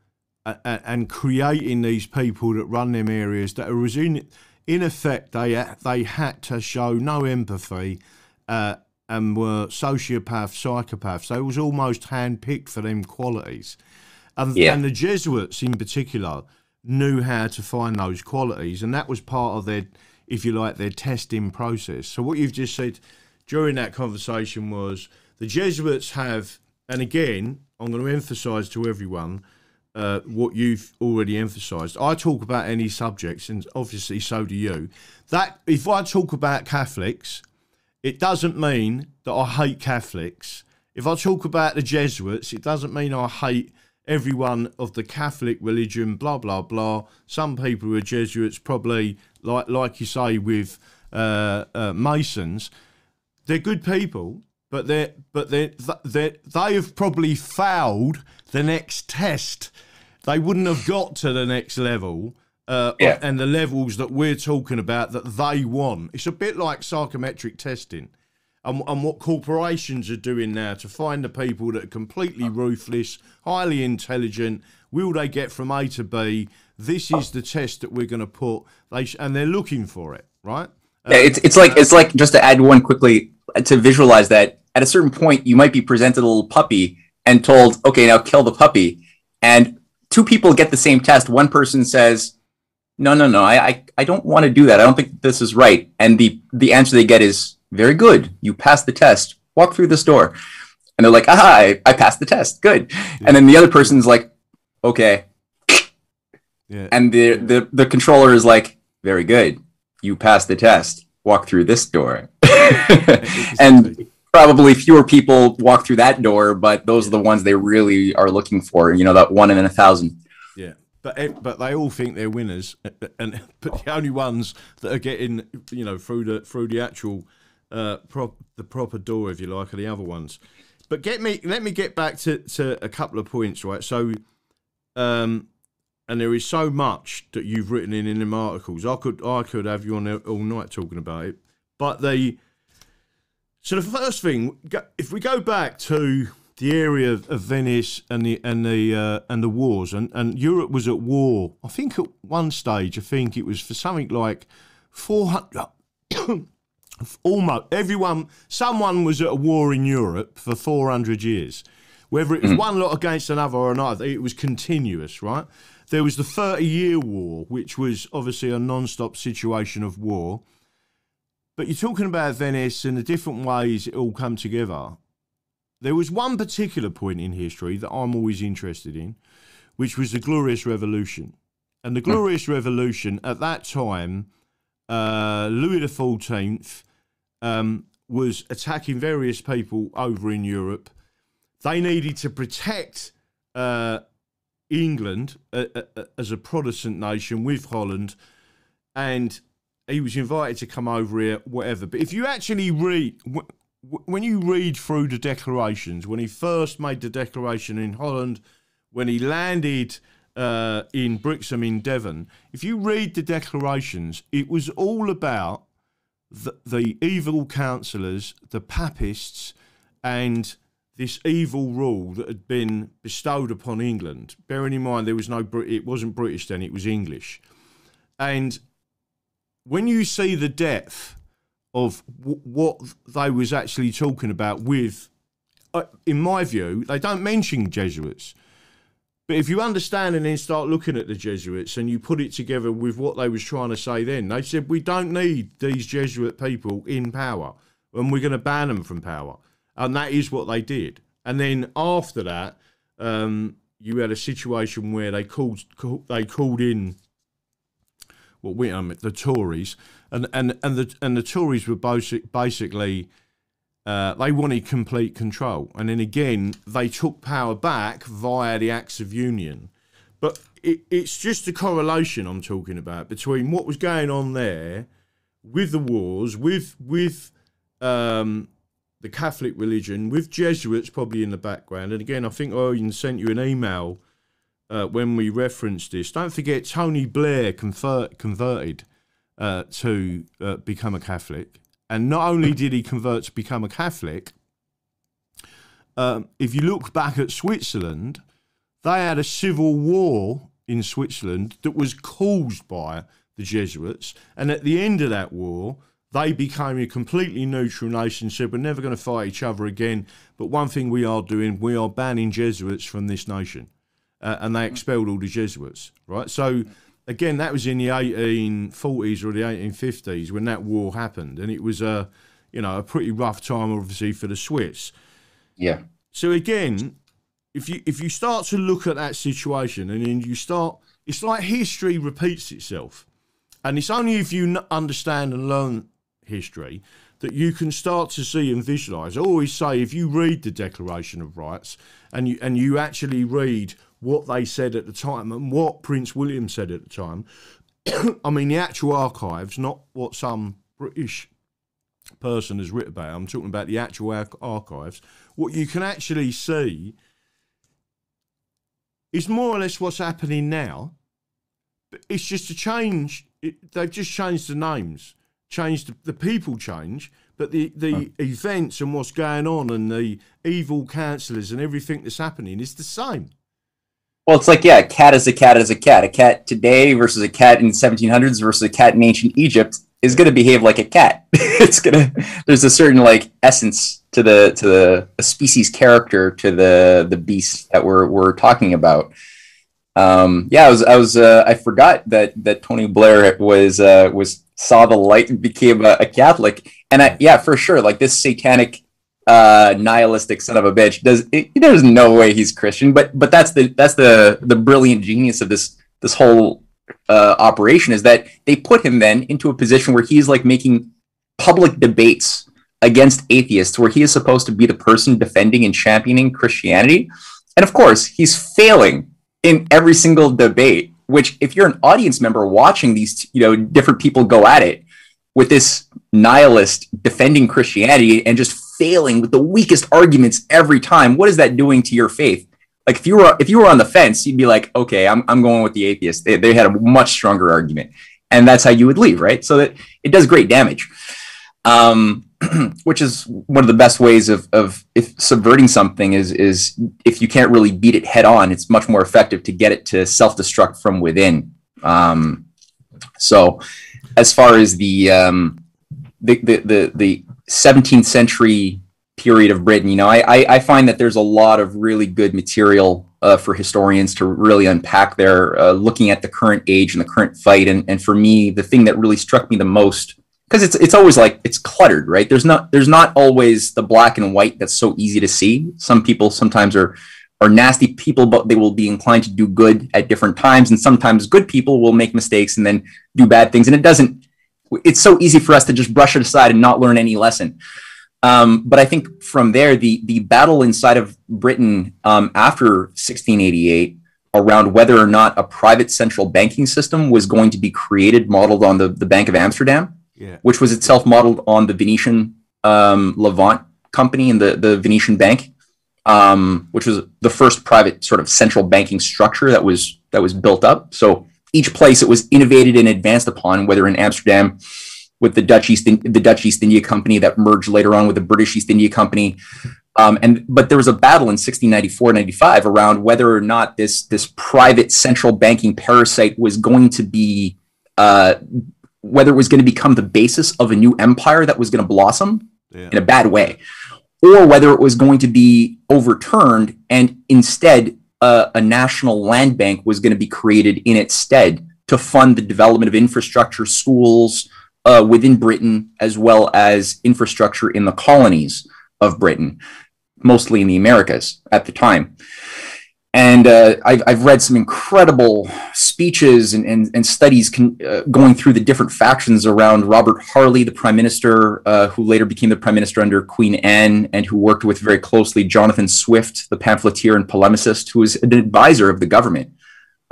and, and, creating these people that run them areas that are in in effect they they had to show no empathy. Uh, and were sociopaths, psychopaths. They was almost handpicked for them qualities, and, yeah. and the Jesuits in particular knew how to find those qualities, and that was part of their, if you like, their testing process. So what you've just said during that conversation was the Jesuits have, and again, I'm going to emphasise to everyone uh, what you've already emphasised. I talk about any subjects, and obviously so do you. That if I talk about Catholics, it doesn't mean that I hate Catholics. If I talk about the Jesuits, it doesn't mean I hate everyone of the Catholic religion, blah blah blah. Some people who are Jesuits, probably like like you say with uh, uh, Masons, they're good people, but they but they they they have probably failed the next test. They wouldn't have got to the next level. Uh, yeah. and the levels that we're talking about that they want. It's a bit like psychometric testing and, and what corporations are doing now to find the people that are completely ruthless, highly intelligent. Will they get from A to B? This is the test that we're going to put. They sh- and they're looking for it, right? Yeah, it's it's like it's like just to add one quickly to visualize that. At a certain point, you might be presented a little puppy and told, "Okay, now kill the puppy," and two people get the same test. One person says, "No, no, no, I, I, I don't want to do that. I don't think this is right," and the the answer they get is, very good. You passed the test. Walk through this door. And they're like, aha, I, I passed the test. Good. Yeah. And then the other person's like, okay. Yeah. And the, the, the controller is like, very good. You passed the test. Walk through this door. and probably fewer people walk through that door, but those are the ones they really are looking for. You know, that one in a thousand. Yeah, but but they all think they're winners, and but the only ones that are getting you know through the through the actual uh, prop, the proper door, if you like, are the other ones. But get me, let me get back to, to a couple of points, right? So, um, and there is so much that you've written in in them articles. I could I could have you on all night talking about it, but they So the first thing, if we go back to the area of, Venice and the and the uh, and the wars, and, and Europe was at war. I think at one stage, I think it was for something like four hundred. almost everyone, someone was at a war in Europe for four hundred years. Whether it was mm. one lot against another or another, it was continuous, right? There was the Thirty Year War, which was obviously a non-stop situation of war. But you're talking about Venice and the different ways it all come together. There was one particular point in history that I'm always interested in, which was the Glorious Revolution. And the hmm. Glorious Revolution at that time, uh, Louis XIV um, was attacking various people over in Europe. They needed to protect uh, England uh, uh, uh as a Protestant nation with Holland, and he was invited to come over here, whatever. But if you actually read, when you read through the declarations, when he first made the declaration in Holland, when he landed uh, in Brixham in Devon, if you read the declarations, it was all about the, the evil councillors, the papists, and this evil rule that had been bestowed upon England. Bearing in mind there was no, it wasn't British then; it was English, and when you see the depth of w- what they was actually talking about with, uh, in my view, they don't mention Jesuits. But if you understand and then start looking at the Jesuits and you put it together with what they was trying to say then, they said we don't need these Jesuit people in power and we're going to ban them from power. And that is what they did. And then after that, um, you had a situation where they called, call, they called in what we um, the Tories, and and and the and the Tories were basic, basically uh, they wanted complete control, and then again they took power back via the Acts of Union. But it, it's just a correlation I'm talking about between what was going on there with the wars, with with um, the Catholic religion, with Jesuits probably in the background. And again, I think I even sent you an email uh, when we referenced this. Don't forget, Tony Blair convert, converted uh, to uh, become a Catholic. And not only did he convert to become a Catholic, um, if you look back at Switzerland, they had a civil war in Switzerland that was caused by the Jesuits. And at the end of that war, they became a completely neutral nation, said, We're never going to fight each other again. But one thing we are doing, we are banning Jesuits from this nation uh, and they expelled all the Jesuits, right? So again, that was in the 1840s or the 1850s when that war happened, and it was a you know a pretty rough time, obviously, for the Swiss. Yeah. So again, if you if you start to look at that situation, and then you start, it's like history repeats itself, and it's only if you understand and learn history that you can start to see and visualize. I always say if you read the Declaration of Rights and you and you actually read what they said at the time and what Prince William said at the time. I mean, the actual archives, not what some British person has written about. I'm talking about the actual archives. What you can actually see is more or less what's happening now. But it's just a change. It, they've just changed the names, changed the, the people change, but the, the events and what's going on and the evil councillors and everything that's happening is the same. Well, it's like, yeah, a cat is a cat is a cat. A cat today versus a cat in 1700s versus a cat in ancient Egypt is going to behave like a cat. it's going to, there's a certain like essence to the, to the, species character to the, the beast that we're, we're talking about. Um, yeah, I was, I was, uh, I forgot that, that Tony Blair was, uh, was, saw the light and became a, a Catholic. And I, yeah, for sure, like this satanic, uh, nihilistic son of a bitch. Does it, there's no way he's Christian, but but that's the that's the the brilliant genius of this this whole uh, operation is that they put him then into a position where he's like making public debates against atheists, where he is supposed to be the person defending and championing Christianity, and of course he's failing in every single debate. Which, if you're an audience member watching these, you know, different people go at it with this nihilist defending Christianity and just failing with the weakest arguments every time, what is that doing to your faith? Like if you were if you were on the fence, you'd be like, okay, I'm I'm going with the atheist. They, they had a much stronger argument, and that's how you would leave, right? So that it does great damage. Um, which is one of the best ways of, of if subverting something is is if you can't really beat it head on, it's much more effective to get it to self destruct from within. Um, so, as far as the, um, the, the the the 17th century period of Britain, you know, I, I, I find that there's a lot of really good material uh, for historians to really unpack there, uh, looking at the current age and the current fight. And, and for me, the thing that really struck me the most because it's it's always like it's cluttered, right? There's not there's not always the black and white that's so easy to see. Some people sometimes are are nasty people, but they will be inclined to do good at different times, and sometimes good people will make mistakes and then do bad things, and it doesn't. It's so easy for us to just brush it aside and not learn any lesson. Um, but I think from there, the the battle inside of Britain um, after 1688 around whether or not a private central banking system was going to be created, modeled on the, the Bank of Amsterdam, yeah. which was itself modeled on the Venetian um, Levant company and the, the Venetian Bank, um, which was the first private sort of central banking structure that was that was built up. So each place it was innovated and advanced upon, whether in Amsterdam with the Dutch East the Dutch East India Company that merged later on with the British East India Company. Um, and but there was a battle in 1694-95 around whether or not this this private central banking parasite was going to be uh, whether it was going to become the basis of a new empire that was going to blossom yeah. in a bad way, or whether it was going to be overturned and instead uh, a national land bank was going to be created in its stead to fund the development of infrastructure, schools uh, within Britain, as well as infrastructure in the colonies of Britain, mostly in the Americas at the time and uh, I've, I've read some incredible speeches and, and, and studies con- uh, going through the different factions around Robert Harley, the prime minister, uh, who later became the prime minister under Queen Anne, and who worked with very closely Jonathan Swift, the pamphleteer and polemicist, who was an advisor of the government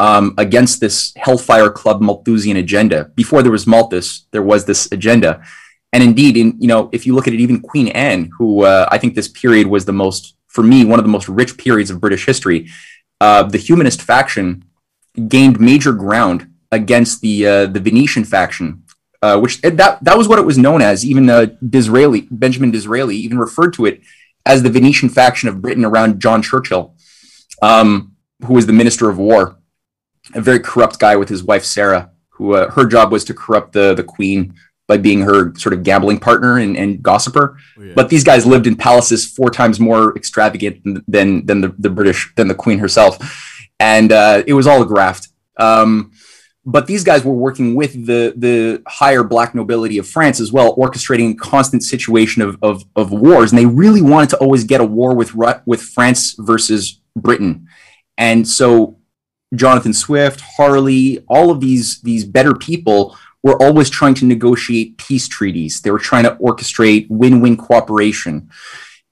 um, against this Hellfire Club Malthusian agenda. Before there was Malthus, there was this agenda. And indeed, in you know, if you look at it, even Queen Anne, who uh, I think this period was the most for me, one of the most rich periods of British history, uh, the humanist faction gained major ground against the uh, the Venetian faction, uh, which that that was what it was known as. Even uh, Disraeli, Benjamin Disraeli, even referred to it as the Venetian faction of Britain around John Churchill, um, who was the Minister of War, a very corrupt guy with his wife Sarah, who uh, her job was to corrupt the the Queen by being her sort of gambling partner and, and gossiper. Oh, yeah. But these guys lived in palaces four times more extravagant than than the, the British than the Queen herself, and uh, it was all a graft. Um, but these guys were working with the the higher black nobility of France as well, orchestrating a constant situation of, of, of wars, and they really wanted to always get a war with with France versus Britain, and so Jonathan Swift, Harley, all of these these better people were always trying to negotiate peace treaties. They were trying to orchestrate win-win cooperation.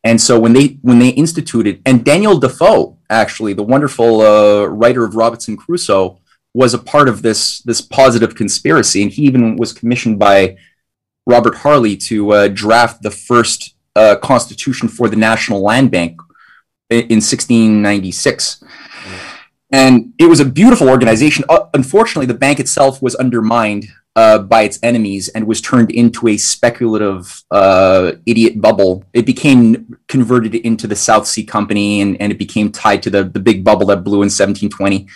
And so when they when they instituted, and Daniel Defoe, actually, the wonderful uh, writer of Robinson Crusoe, was a part of this this positive conspiracy, and he even was commissioned by Robert Harley to uh, draft the first uh, constitution for the National Land Bank in 1696. And it was a beautiful organization. Uh, unfortunately, the bank itself was undermined uh, by its enemies and was turned into a speculative uh, idiot bubble. It became converted into the South Sea Company and, and it became tied to the, the big bubble that blew in 1720.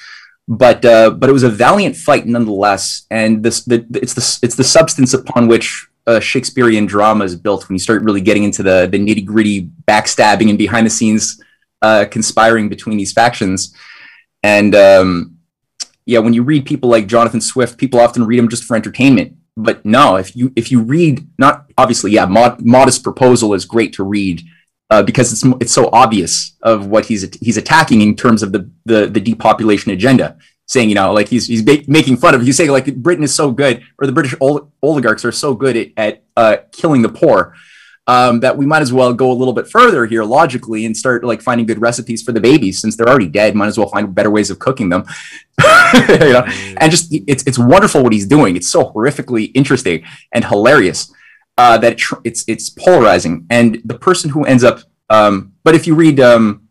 But uh, but it was a valiant fight nonetheless, and this the, it's the it's the substance upon which uh, Shakespearean drama is built. When you start really getting into the the nitty gritty backstabbing and behind the scenes uh, conspiring between these factions, and um, yeah, when you read people like Jonathan Swift, people often read him just for entertainment. But no, if you if you read, not obviously, yeah, mod, modest proposal is great to read uh, because it's it's so obvious of what he's he's attacking in terms of the the, the depopulation agenda. Saying you know like he's he's ba- making fun of. He's saying like Britain is so good, or the British ol- oligarchs are so good at, at uh, killing the poor um, that we might as well go a little bit further here logically and start like finding good recipes for the babies since they're already dead. Might as well find better ways of cooking them. you know? And just it's it's wonderful what he's doing. It's so horrifically interesting and hilarious uh, that it it's it's polarizing. And the person who ends up, um, but if you read um,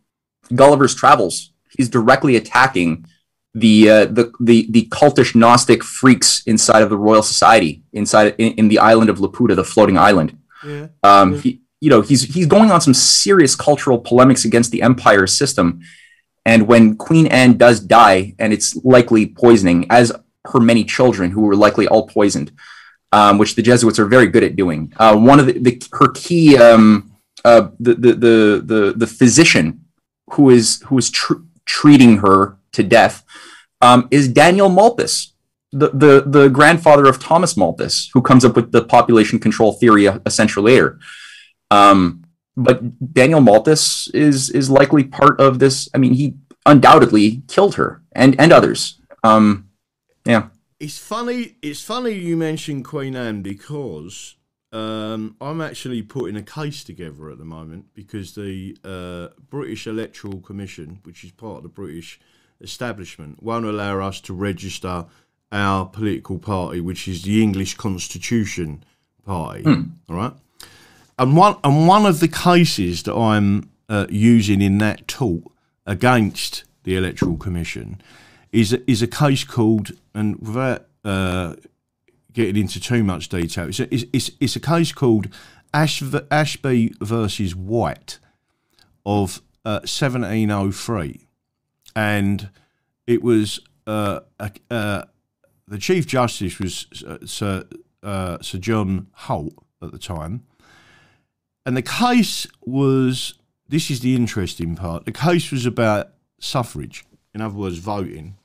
Gulliver's Travels, he's directly attacking the uh, the the the cultish Gnostic freaks inside of the Royal Society, inside in, in the island of Laputa, the floating island Yeah. Um, Yeah. he, you know, he's he's going on some serious cultural polemics against the empire system. And when Queen Anne does die, and it's likely poisoning, as her many children who were likely all poisoned, um, which the Jesuits are very good at doing. Uh, one of the, the her key um, uh, the, the the the the physician who is who is tr- treating her to death um, is Daniel Malthus, the, the the grandfather of Thomas Malthus, who comes up with the population control theory a, a century later. Um, but Daniel Malthus is is likely part of this. I mean, he undoubtedly killed her and and others. Um, yeah. It's funny. It's funny you mentioned Queen Anne because um, I'm actually putting a case together at the moment because the uh, British Electoral Commission, which is part of the British establishment, won't allow us to register our political party, which is the English Constitution Party. All right, and one and one of the cases that I'm uh, using in that talk against the Electoral Commission is a, is a case called, and without uh, getting into too much detail, it's a, it's, it's, it's a case called Ash, Ashby versus White of uh, 1703. And it was uh, a, uh, the Chief Justice was uh, Sir, uh, Sir John Holt at the time. And the case was this is the interesting part the case was about suffrage, in other words, voting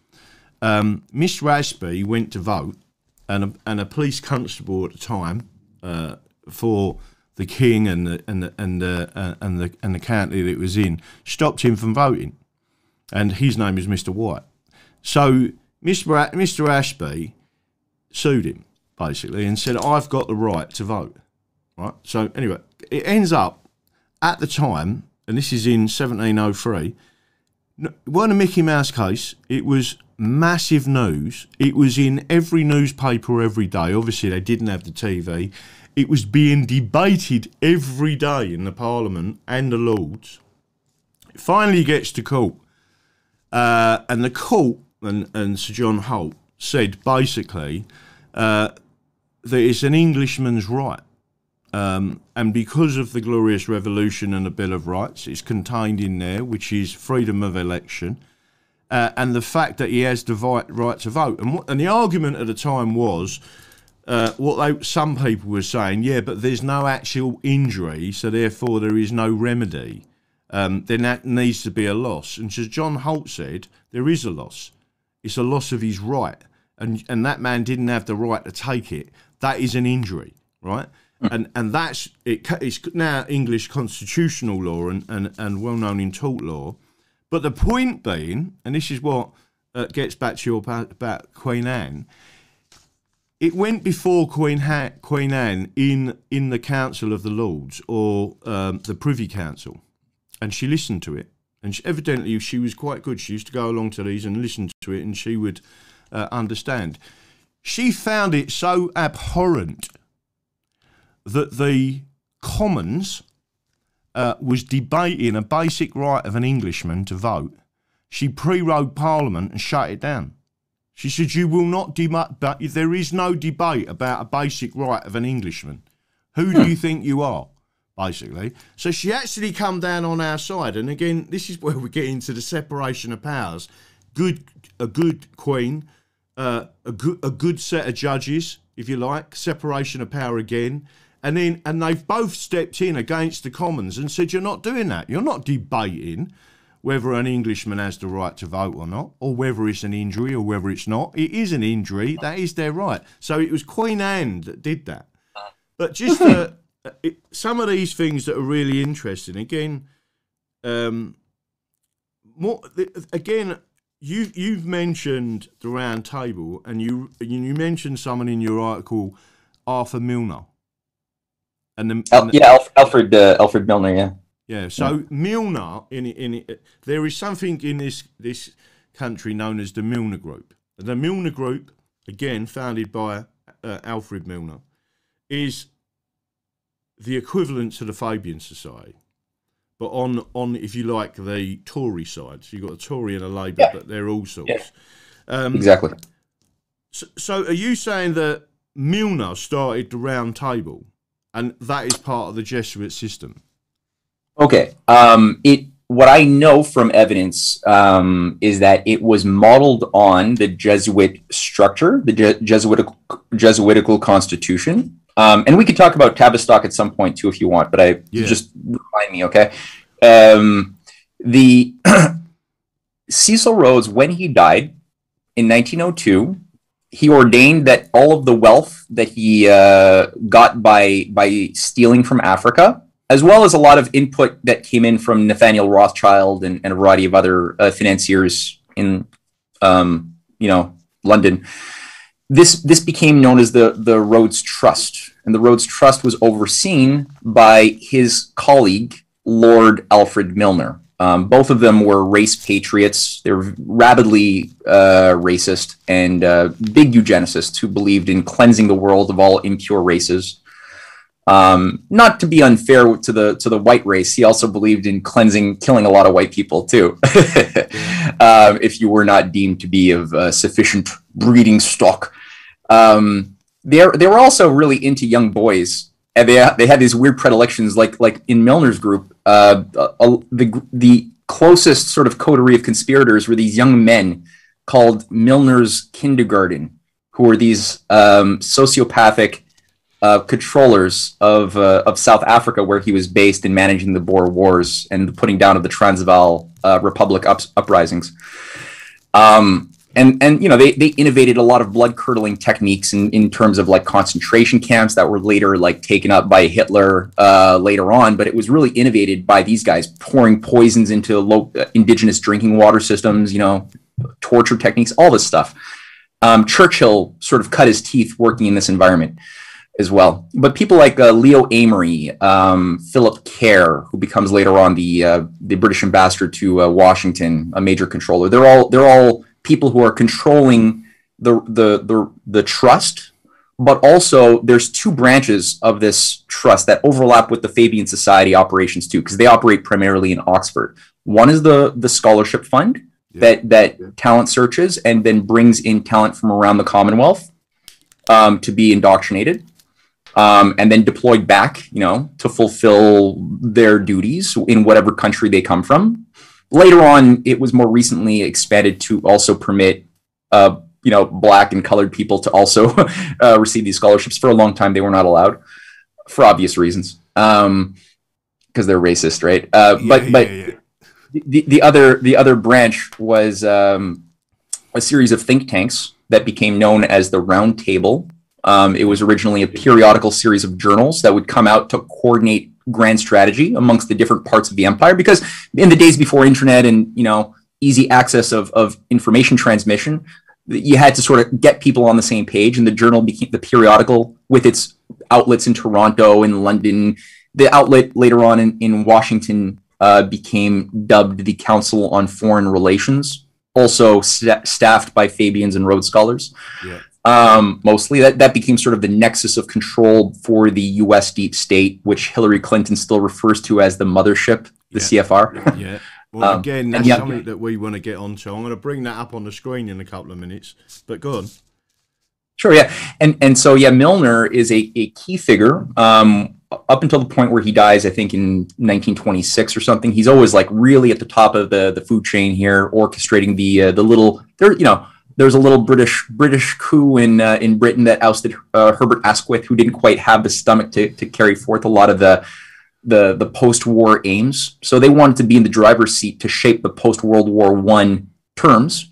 um, Mister Ashby went to vote, and a, and a police constable at the time uh, for the king and the and the and the uh, and the and the county that it was in stopped him from voting, and his name is Mister White. So Mr. Mr. Ashby sued him basically and said, "I've got the right to vote." Right. So anyway, it ends up at the time, and this is in 1703 it wasn't a Mickey Mouse case. It was massive news. It was in every newspaper every day. Obviously, they didn't have the TV. It was being debated every day in the Parliament and the Lords. It finally gets to court. Uh, and the court and, and Sir John Holt said basically uh, that it's an Englishman's right um, and because of the Glorious Revolution and the Bill of Rights, it's contained in there, which is freedom of election, uh, and the fact that he has the right to vote. And, what, and the argument at the time was uh, what they, some people were saying, yeah, but there's no actual injury, so therefore there is no remedy. Um, then that needs to be a loss. And as John Holt said, there is a loss. It's a loss of his right, and and that man didn't have the right to take it. That is an injury, right? and and that's it. It's now English constitutional law and, and, and well known in tort law. But the point being, and this is what uh, gets back to your about Queen Anne. It went before Queen ha- Queen Anne in in the Council of the Lords or um, the Privy Council, and she listened to it. And she, evidently, she was quite good. She used to go along to these and listen to it, and she would uh, understand. She found it so abhorrent that the Commons uh, was debating a basic right of an Englishman to vote. She prorogued Parliament and shut it down. She said, "You will not debate, but there is no debate about a basic right of an Englishman. Who do you think you are?" Basically, so she actually come down on our side. And again, this is where we get into the separation of powers. Good, a good queen, uh, a good, a good set of judges, if you like, separation of power again. And then, and they've both stepped in against the Commons and said, "You're not doing that. You're not debating whether an Englishman has the right to vote or not, or whether it's an injury or whether it's not. It is an injury. That is their right." So it was Queen Anne that did that. But just uh, it, some of these things that are really interesting. Again, um, more again, you you've mentioned the Round Table, and you you mentioned someone in your article, Arthur Milner. And the, Al- and the- yeah, Alf- Alfred uh, Alfred Milner. Yeah. yeah. So Milner in in there is something in this this country known as the Milner Group. The Milner Group, again founded by uh, Alfred Milner, is the equivalent to the Fabian Society, but on on if you like the Tory side. So you've got a Tory and a Labour, Yeah. but they're all sorts. Yeah. Um, Exactly. so, so are you saying that Milner started the Round Table, and that is part of the Jesuit system. Okay. Um, it what I know from evidence um, is that it was modeled on the Jesuit structure, the Je- Jesuitical, Jesuitical constitution. Um, and we could talk about Tavistock at some point too, if you want. But I Yeah. just remind me, okay? Um, the Cecil Rhodes, when he died in 1902, he ordained that all of the wealth that he uh, got by by stealing from Africa, as well as a lot of input that came in from Nathaniel Rothschild and, and a variety of other uh, financiers in, um, you know, London. This this became known as the the Rhodes Trust, and the Rhodes Trust was overseen by his colleague Lord Alfred Milner. Um, both of them were race patriots. They were rabidly uh, racist and uh, big eugenicists who believed in cleansing the world of all impure races. Um, not to be unfair to the to the white race, he also believed in cleansing, killing a lot of white people too, um, if you were not deemed to be of uh, sufficient breeding stock. Um, they they were also really into young boys, and they they had these weird predilections, like like in Milner's group. Uh, the the closest sort of coterie of conspirators were these young men called Milner's Kindergarten, who were these um, sociopathic uh, controllers of uh, of South Africa, where he was based in managing the Boer Wars and the putting down of the Transvaal uh, Republic ups- uprisings. Um, and and you know they, they innovated a lot of blood curdling techniques in, in terms of like concentration camps that were later like taken up by Hitler uh, later on, but it was really innovated by these guys pouring poisons into low, uh, indigenous drinking water systems, you know, torture techniques, all this stuff. Um, Churchill sort of cut his teeth working in this environment as well. But people like uh, Leo Amery, um, Philip Kerr, who becomes later on the uh, the British ambassador to uh, Washington, a major controller. They're all they're all people who are controlling the the the, the trust. But also, there's two branches of this trust that overlap with the Fabian Society operations too, because they operate primarily in Oxford. One is the the scholarship fund that that talent searches and then brings in talent from around the Commonwealth um, to be indoctrinated um, and then deployed back, you know, to fulfill their duties in whatever country they come from. Later on, it was more recently expanded to also permit, uh, you know, black and colored people to also uh, receive these scholarships. For a long time, they were not allowed, for obvious reasons, because um, they're racist, right? Uh, Yeah, but yeah, but yeah. the, the other the other branch was um, a series of think tanks that became known as the Round Table. Um, it was originally a periodical series of journals that would come out to coordinate grand strategy amongst the different parts of the empire. Because in the days before internet and you know easy access of, of information transmission, you had to sort of get people on the same page. And the journal became the periodical with its outlets in Toronto and London. The outlet later on in, in Washington uh, became dubbed the Council on Foreign Relations, also sta- staffed by Fabians and Rhodes scholars. Yeah. Um, mostly that, that became sort of the nexus of control for the US deep state, which Hillary Clinton still refers to as the mothership, the CFR. Yeah. Well, Um, again, that's yeah- something that we want to get onto. I'm going to bring that up on the screen in a couple of minutes. But go on. Sure, yeah, and and so yeah, Milner is a, a key figure um, up until the point where he dies. I think in 1926 or something. He's always like really at the top of the the food chain here, orchestrating the uh, the little there. You know, there's a little British British coup in uh, in Britain that ousted uh, Herbert Asquith, who didn't quite have the stomach to to carry forth a lot of the the the post-war aims. So they wanted to be in the driver's seat to shape the post-World War One terms.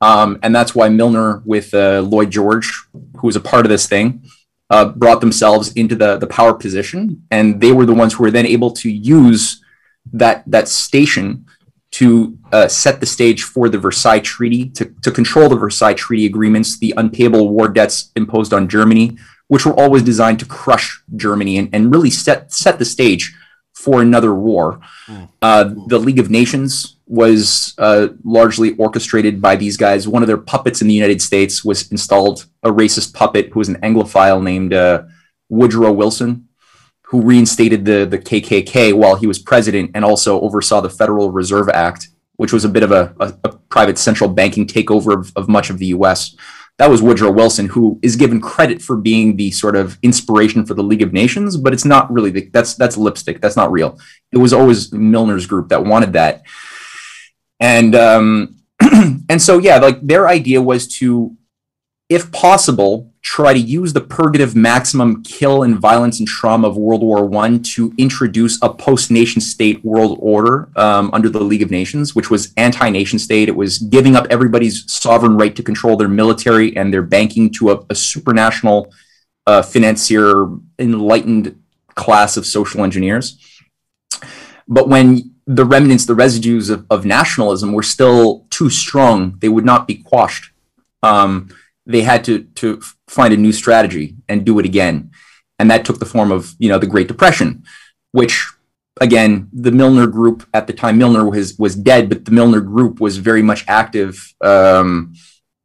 Um, and that's why Milner, with uh, Lloyd George, who was a part of this thing, uh, brought themselves into the, the power position. And they were the ones who were then able to use that, that station to uh, set the stage for the Versailles Treaty, to, to control the Versailles Treaty agreements, the unpayable war debts imposed on Germany, which were always designed to crush Germany and, and really set, set the stage for another war. Uh, the League of Nations was uh, largely orchestrated by these guys. One of their puppets in the United States was installed a racist puppet who was an Anglophile named uh, Woodrow Wilson, who reinstated the, the KKK while he was president and also oversaw the Federal Reserve Act, which was a bit of a, a, a private central banking takeover of, of much of the US. that was Woodrow Wilson, who is given credit for being the sort of inspiration for the League of Nations, but it's not really the, that's that's lipstick. That's not real. It was always Milner's group that wanted that, and um, and so yeah, like their idea was to, if possible, try to use the purgative maximum kill and violence and trauma of World War One to introduce a post-nation state world order um, under the League of Nations, which was anti-nation state. It was giving up everybody's sovereign right to control their military and their banking to a, a supranational uh, financier, enlightened class of social engineers. But when the remnants, the residues of, of nationalism were still too strong, they would not be quashed. Um, they had to to find a new strategy and do it again, and that took the form of you know the Great Depression, which again the Milner Group at the time Milner was was dead, but the Milner Group was very much active, um,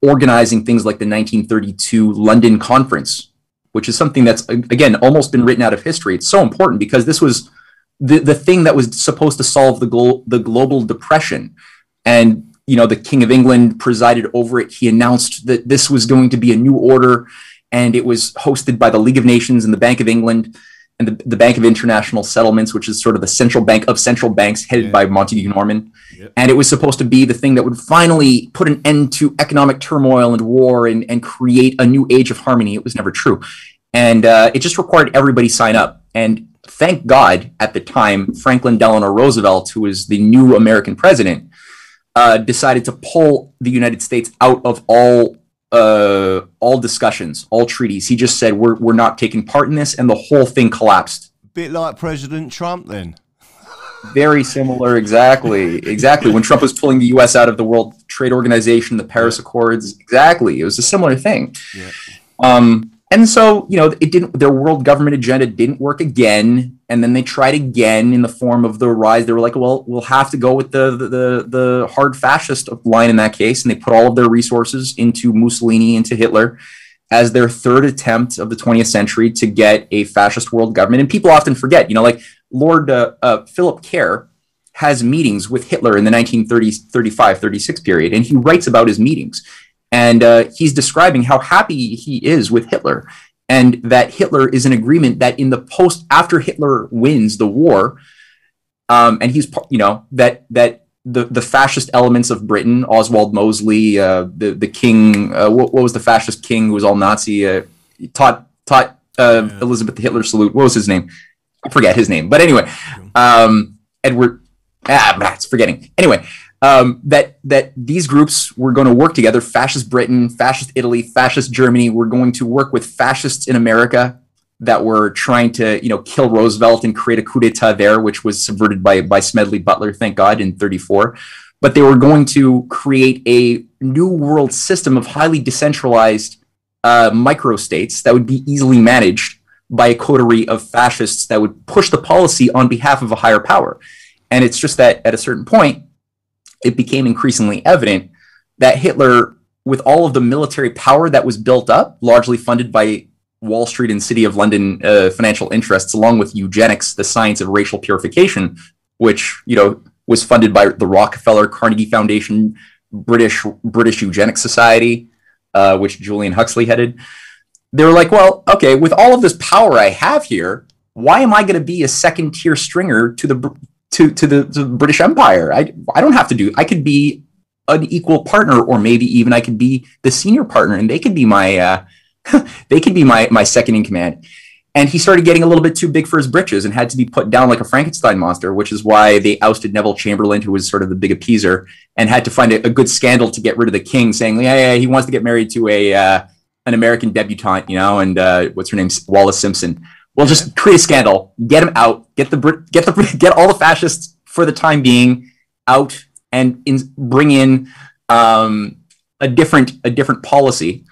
organizing things like the 1932 London Conference, which is something that's again almost been written out of history. It's so important because this was the the thing that was supposed to solve the glo- the global depression, and you know, the King of England presided over it. He announced that this was going to be a new order, and it was hosted by the League of Nations and the Bank of England and the, the Bank of International Settlements, which is sort of the central bank of central banks headed yeah. by Montagu Norman. Yep. And it was supposed to be the thing that would finally put an end to economic turmoil and war and, and create a new age of harmony. It was never true. And uh, it just required everybody sign up. And thank God at the time, Franklin Delano Roosevelt, who was the new American president, uh, decided to pull the United States out of all uh, all discussions, all treaties. He just said we're we're not taking part in this, and the whole thing collapsed. Bit like President Trump, then. Very similar, exactly, exactly. When Trump was pulling the U.S. out of the World Trade Organization, the Paris. Accords, exactly. It was a similar thing. Yeah. Um, and so, you know, it didn't, their world government agenda didn't work again. And then they tried again in the form of the rise. They were like, well, we'll have to go with the, the, the, hard fascist line in that case. And they put all of their resources into Mussolini, into Hitler as their third attempt of the 20th century to get a fascist world government. And people often forget, you know, like Lord uh, uh, Philip Kerr has meetings with Hitler in the 1935, 36 period. And he writes about his meetings. And uh, he's describing how happy he is with Hitler and that Hitler is in agreement that in the post after Hitler wins the war, um, and he's you know that that the the fascist elements of Britain, Oswald Mosley, uh, the the king, uh, what, what, was the fascist king who was all Nazi? Uh, taught taught uh, yeah. Elizabeth the Hitler salute. What was his name? I forget his name, but anyway, um, Edward. Ah, it's forgetting. Anyway, um, that that these groups were going to work together. Fascist Britain, Fascist Italy, Fascist Germany. We're going to work with fascists in America that were trying to you know kill Roosevelt and create a coup d'état there, which was subverted by by Smedley Butler, thank God, in '34. But they were going to create a new world system of highly decentralized uh, microstates that would be easily managed by a coterie of fascists that would push the policy on behalf of a higher power. And it's just that at a certain point, it became increasingly evident that Hitler, with all of the military power that was built up, largely funded by Wall Street and City of London uh, financial interests, along with eugenics, the science of racial purification, which you know was funded by the Rockefeller Carnegie Foundation, British British Eugenics Society, uh, which Julian Huxley headed. They were like, well, okay, with all of this power I have here, why am I going to be a second tier stringer to the to to the, to the British Empire. I I don't have to do. I could be an equal partner, or maybe even I could be the senior partner, and they could be my uh, they could be my my second in command. And he started getting a little bit too big for his britches and had to be put down like a Frankenstein monster, which is why they ousted Neville Chamberlain, who was sort of the big appeaser, and had to find a, a good scandal to get rid of the king, saying, "Yeah, yeah, he wants to get married to a uh, an American debutante, you know, and uh, what's her name, Wallis Simpson." We'll just create a scandal, get him out, get the get the get all the fascists for the time being out, and in, bring in um, a different a different policy,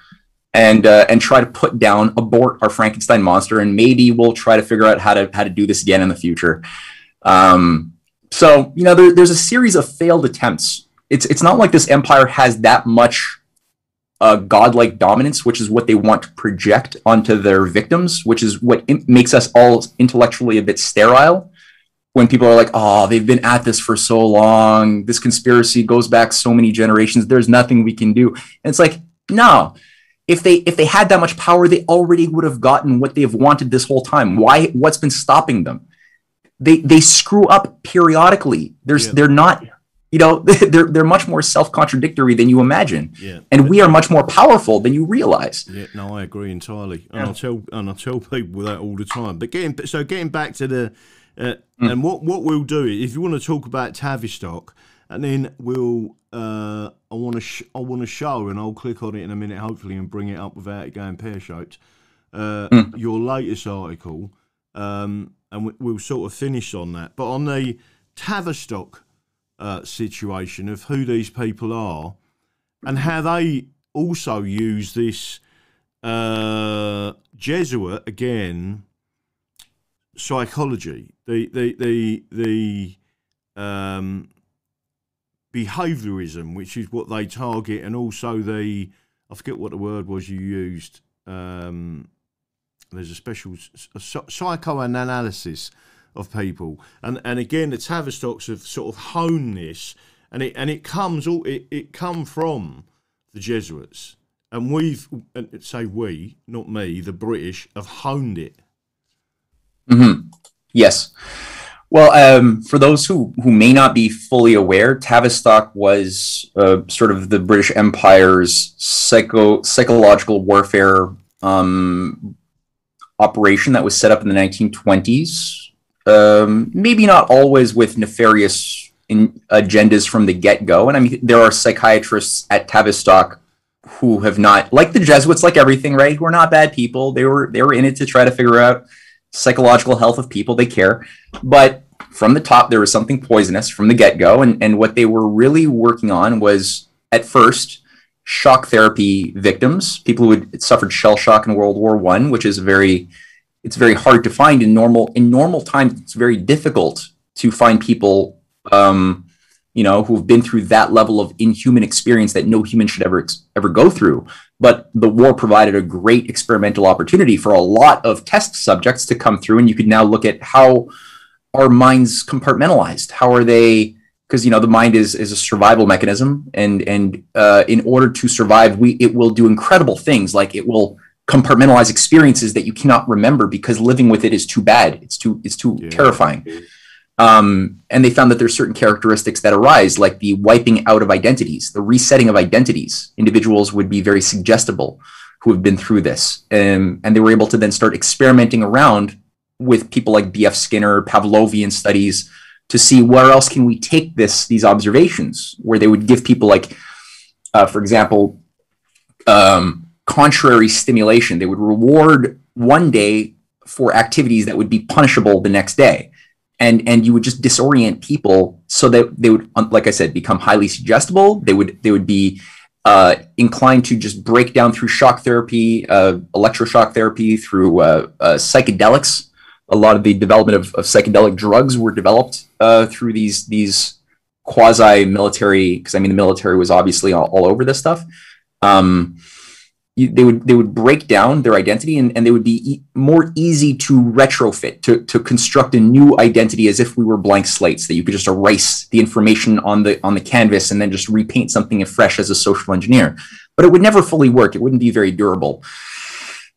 and uh, and try to put down abort our Frankenstein monster, and maybe we'll try to figure out how to how to do this again in the future. Um, so you know, there, there's a series of failed attempts. It's it's not like this empire has that much a godlike dominance, which is what they want to project onto their victims, which is what makes us all intellectually a bit sterile. When people are like, oh, they've been at this for so long, this conspiracy goes back so many generations, there's nothing we can do. And it's like, no, if they if they had that much power, they already would have gotten what they have wanted this whole time. Why? What's been stopping them? They they screw up periodically. There's yeah. they're not you know they're they're much more self-contradictory than you imagine yeah and we are much more powerful than you realize yeah no i agree entirely and yeah. i tell and i tell people that all the time but getting so getting back to the uh, mm. and what what we'll do if you want to talk about tavistock and then we'll uh, I want to sh- I want to show, and I'll click on it in a minute, hopefully, and bring it up without it going pear shaped. Uh, mm. Your latest article, um, and we, will sort of finish on that. But on the Tavistock uh, situation of who these people are and how they also use this uh, Jesuit again psychology, the the the the um, behaviorism, which is what they target, and also the I forget what the word was you used. Um, there's a special a psychoanalysis of people, and and again the Tavistocks have sort of honed this, and it and it comes all it, it come from the Jesuits, and we've and say we, not me, the British have honed it. Mm-hmm. Yes. Well, um, for those who, who may not be fully aware, Tavistock was uh, sort of the British Empire's psycho psychological warfare um, operation that was set up in the 1920s. Um, maybe not always with nefarious in, agendas from the get go. And I mean, there are psychiatrists at Tavistock who have not, like the Jesuits, like everything, right? Who are not bad people. They were they were in it to try to figure out psychological health of people. They care. But from the top, there was something poisonous from the get go. And, and what they were really working on was at first shock therapy victims, people who had suffered shell shock in World War One, which is very it's very hard to find in normal in normal times. It's very difficult to find people, um, you know, who've been through that level of inhuman experience that no human should ever ever go through. But the war provided a great experimental opportunity for a lot of test subjects to come through, and you could now look at how are minds compartmentalized. How are they? Because you know the mind is is a survival mechanism, and and uh, in order to survive, we it will do incredible things like it will compartmentalize experiences that you cannot remember because living with it is too bad. It's too it's too yeah. terrifying. Um, and they found that there's certain characteristics that arise, like the wiping out of identities, the resetting of identities. Individuals would be very suggestible who have been through this, um, and they were able to then start experimenting around with people like B.F. Skinner, Pavlovian studies, to see where else can we take this these observations, where they would give people like, uh, for example, um, contrary stimulation. They would reward one day for activities that would be punishable the next day. And, and you would just disorient people so that they would, like I said, become highly suggestible. They would they would be uh, inclined to just break down through shock therapy, uh, electroshock therapy, through uh, uh psychedelics. A lot of the development of, of psychedelic drugs were developed uh, through these these quasi military. Because I mean, the military was obviously all, all over this stuff. Um, they would they would break down their identity and, and they would be e- more easy to retrofit to, to construct a new identity as if we were blank slates that you could just erase the information on the on the canvas and then just repaint something fresh as a social engineer. But it would never fully work. It wouldn't be very durable.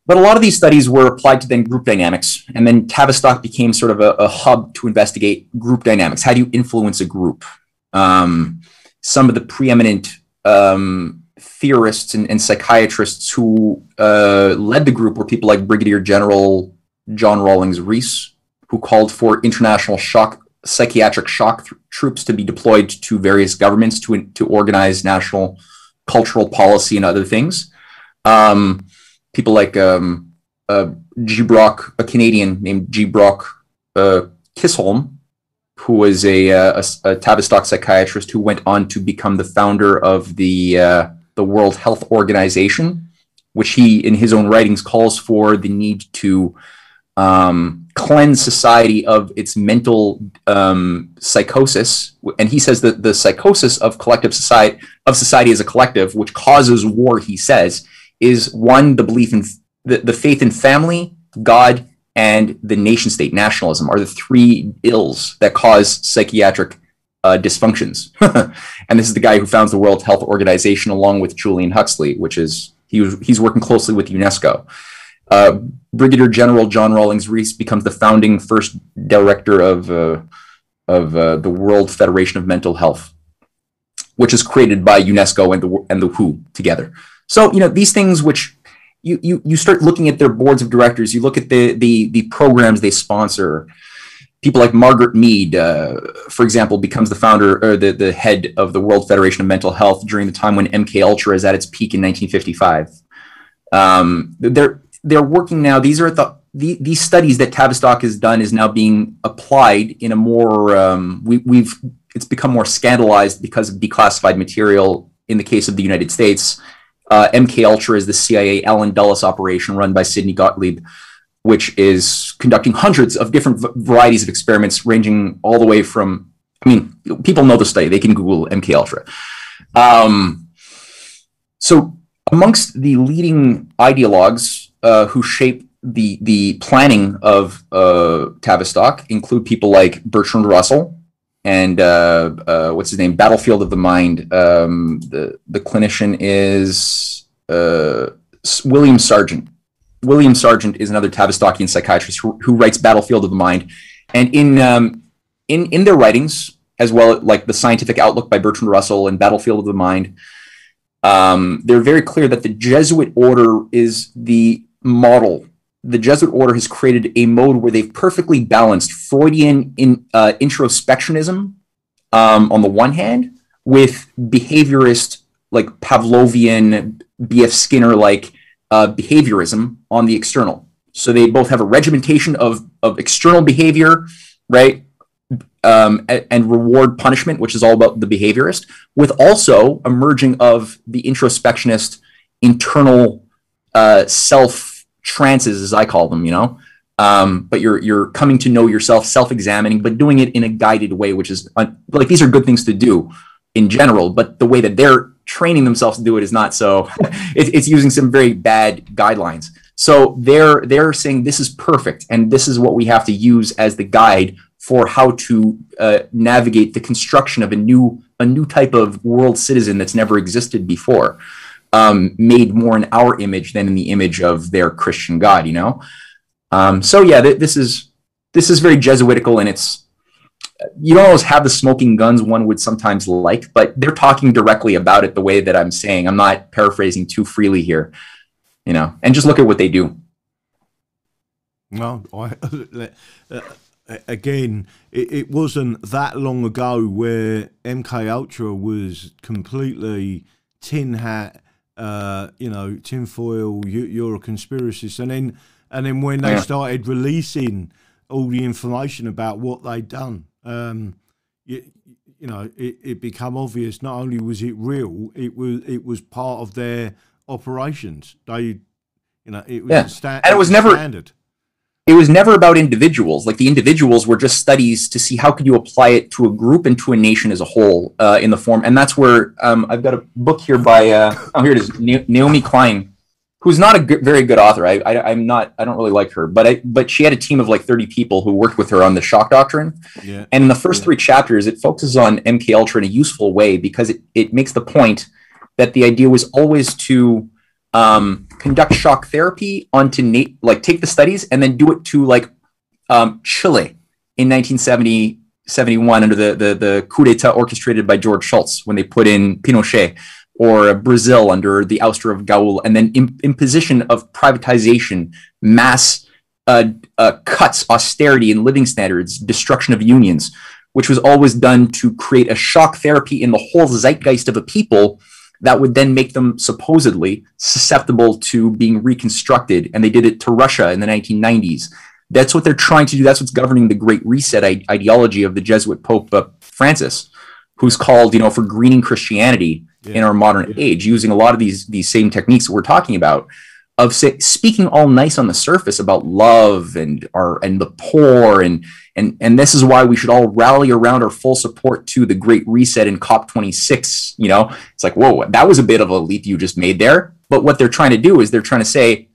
But a lot of these studies were applied to then group dynamics and then tavistock became sort of a, a hub to investigate group dynamics. How do you influence a group? Um, some of the preeminent um, theorists and, and psychiatrists who uh, led the group were people like Brigadier General John Rawlings Rees, who called for international shock psychiatric shock th- troops to be deployed to various governments to to organize national cultural policy and other things. Um, people like um, uh, G. Brock, a Canadian named G. Brock uh, Chisholm, who was a, uh, a, a, Tavistock psychiatrist who went on to become the founder of the uh, the World Health Organization, which he, in his own writings, calls for the need to um, cleanse society of its mental um, psychosis. And he says that the psychosis of collective society of society as a collective, which causes war, he says, is one the belief in the, the faith in family, God, and the nation state nationalism are the three ills that cause psychiatric uh, dysfunctions. and this is the guy who founds the World Health Organization along with Julian Huxley, which is He was he's working closely with UNESCO. Uh, Brigadier General John Rawlings Rees becomes the founding first director of uh, of uh, the World Federation of Mental Health, which is created by UNESCO and the and the WHO together. So you know these things which you you you start looking at their boards of directors. You look at the the the programs they sponsor. People like Margaret Mead, uh, for example, becomes the founder or the, the head of the World Federation of Mental Health during the time when MK Ultra is at its peak in 1955. Um, they're they're working now. These are the, the these studies that Tavistock has done is now being applied in a more um, we, we've it's become more scandalized because of declassified material in the case of the United States. Uh, MK Ultra is the CIA Allen Dulles operation run by Sidney Gottlieb, which is conducting hundreds of different varieties of experiments, ranging all the way from. I mean, people know the study; they can Google MK Ultra. Um, so, amongst the leading ideologues uh, who shape the the planning of uh, Tavistock include people like Bertrand Russell and uh, uh, what's his name, Battlefield of the Mind. Um, the the clinician is uh, William Sargant. William Sargant is another Tavistockian psychiatrist who, who writes Battlefield of the Mind, and in um, in in their writings, as well like the Scientific Outlook by Bertrand Russell and Battlefield of the Mind, um, they're very clear that the Jesuit order is the model. The Jesuit order has created a mode where they've perfectly balanced Freudian in, uh, introspectionism um, on the one hand with behaviorist, like Pavlovian, B.F. Skinner like uh, behaviorism on the external. So they both have a regimentation of, of external behavior, right? Um, and, reward punishment, which is all about the behaviorist, with also a merging of the introspectionist internal uh, self trances, as I call them, you know. Um, but you're you're coming to know yourself, self-examining, but doing it in a guided way, which is uh, like these are good things to do in general. But the way that they're training themselves to do it is not so. it, it's using some very bad guidelines. So they're they're saying this is perfect, and this is what we have to use as the guide for how to uh, navigate the construction of a new a new type of world citizen that's never existed before um, made more in our image than in the image of their Christian God, you know? Um, so yeah, th- this is this is very Jesuitical and it's you don't always have the smoking guns one would sometimes like, but they're talking directly about it the way that I'm saying. I'm not paraphrasing too freely here, you know, and just look at what they do. No, I, uh, again, it, it, wasn't that long ago where MK Ultra was completely tin hat uh, you know, tinfoil, you, you're a conspiracist, and then and then when they yeah. started releasing all the information about what they'd done, um, you, you know, it, it became obvious. Not only was it real, it was it was part of their operations. They, you know, it was yeah. sta- and it was never standard it was never about individuals like the individuals were just studies to see how could you apply it to a group and to a nation as a whole uh, in the form and that's where um, i've got a book here by uh, oh here it is naomi klein who's not a good, very good author I, I am not i don't really like her but i but she had a team of like 30 people who worked with her on the shock doctrine yeah. and in the first yeah. three chapters it focuses on mk ultra in a useful way because it, it makes the point that the idea was always to um, conduct shock therapy onto na- like take the studies and then do it to like um, Chile in 1970 71 under the, the the coup d'état orchestrated by George Shultz when they put in Pinochet or Brazil under the ouster of Goul and then imposition of privatization mass uh, uh, cuts austerity and living standards destruction of unions which was always done to create a shock therapy in the whole zeitgeist of a people that would then make them supposedly susceptible to being reconstructed. And they did it to Russia in the 1990s. That's what they're trying to do. That's what's governing the Great Reset I- ideology of the Jesuit Pope uh, Francis, who's called, you know, for greening Christianity yeah. in our modern yeah. age, using a lot of these these same techniques that we're talking about of say, speaking all nice on the surface about love and our and the poor and and and this is why we should all rally around our full support to the Great Reset in COP26. You know, it's like whoa, that was a bit of a leap you just made there. But what they're trying to do is they're trying to say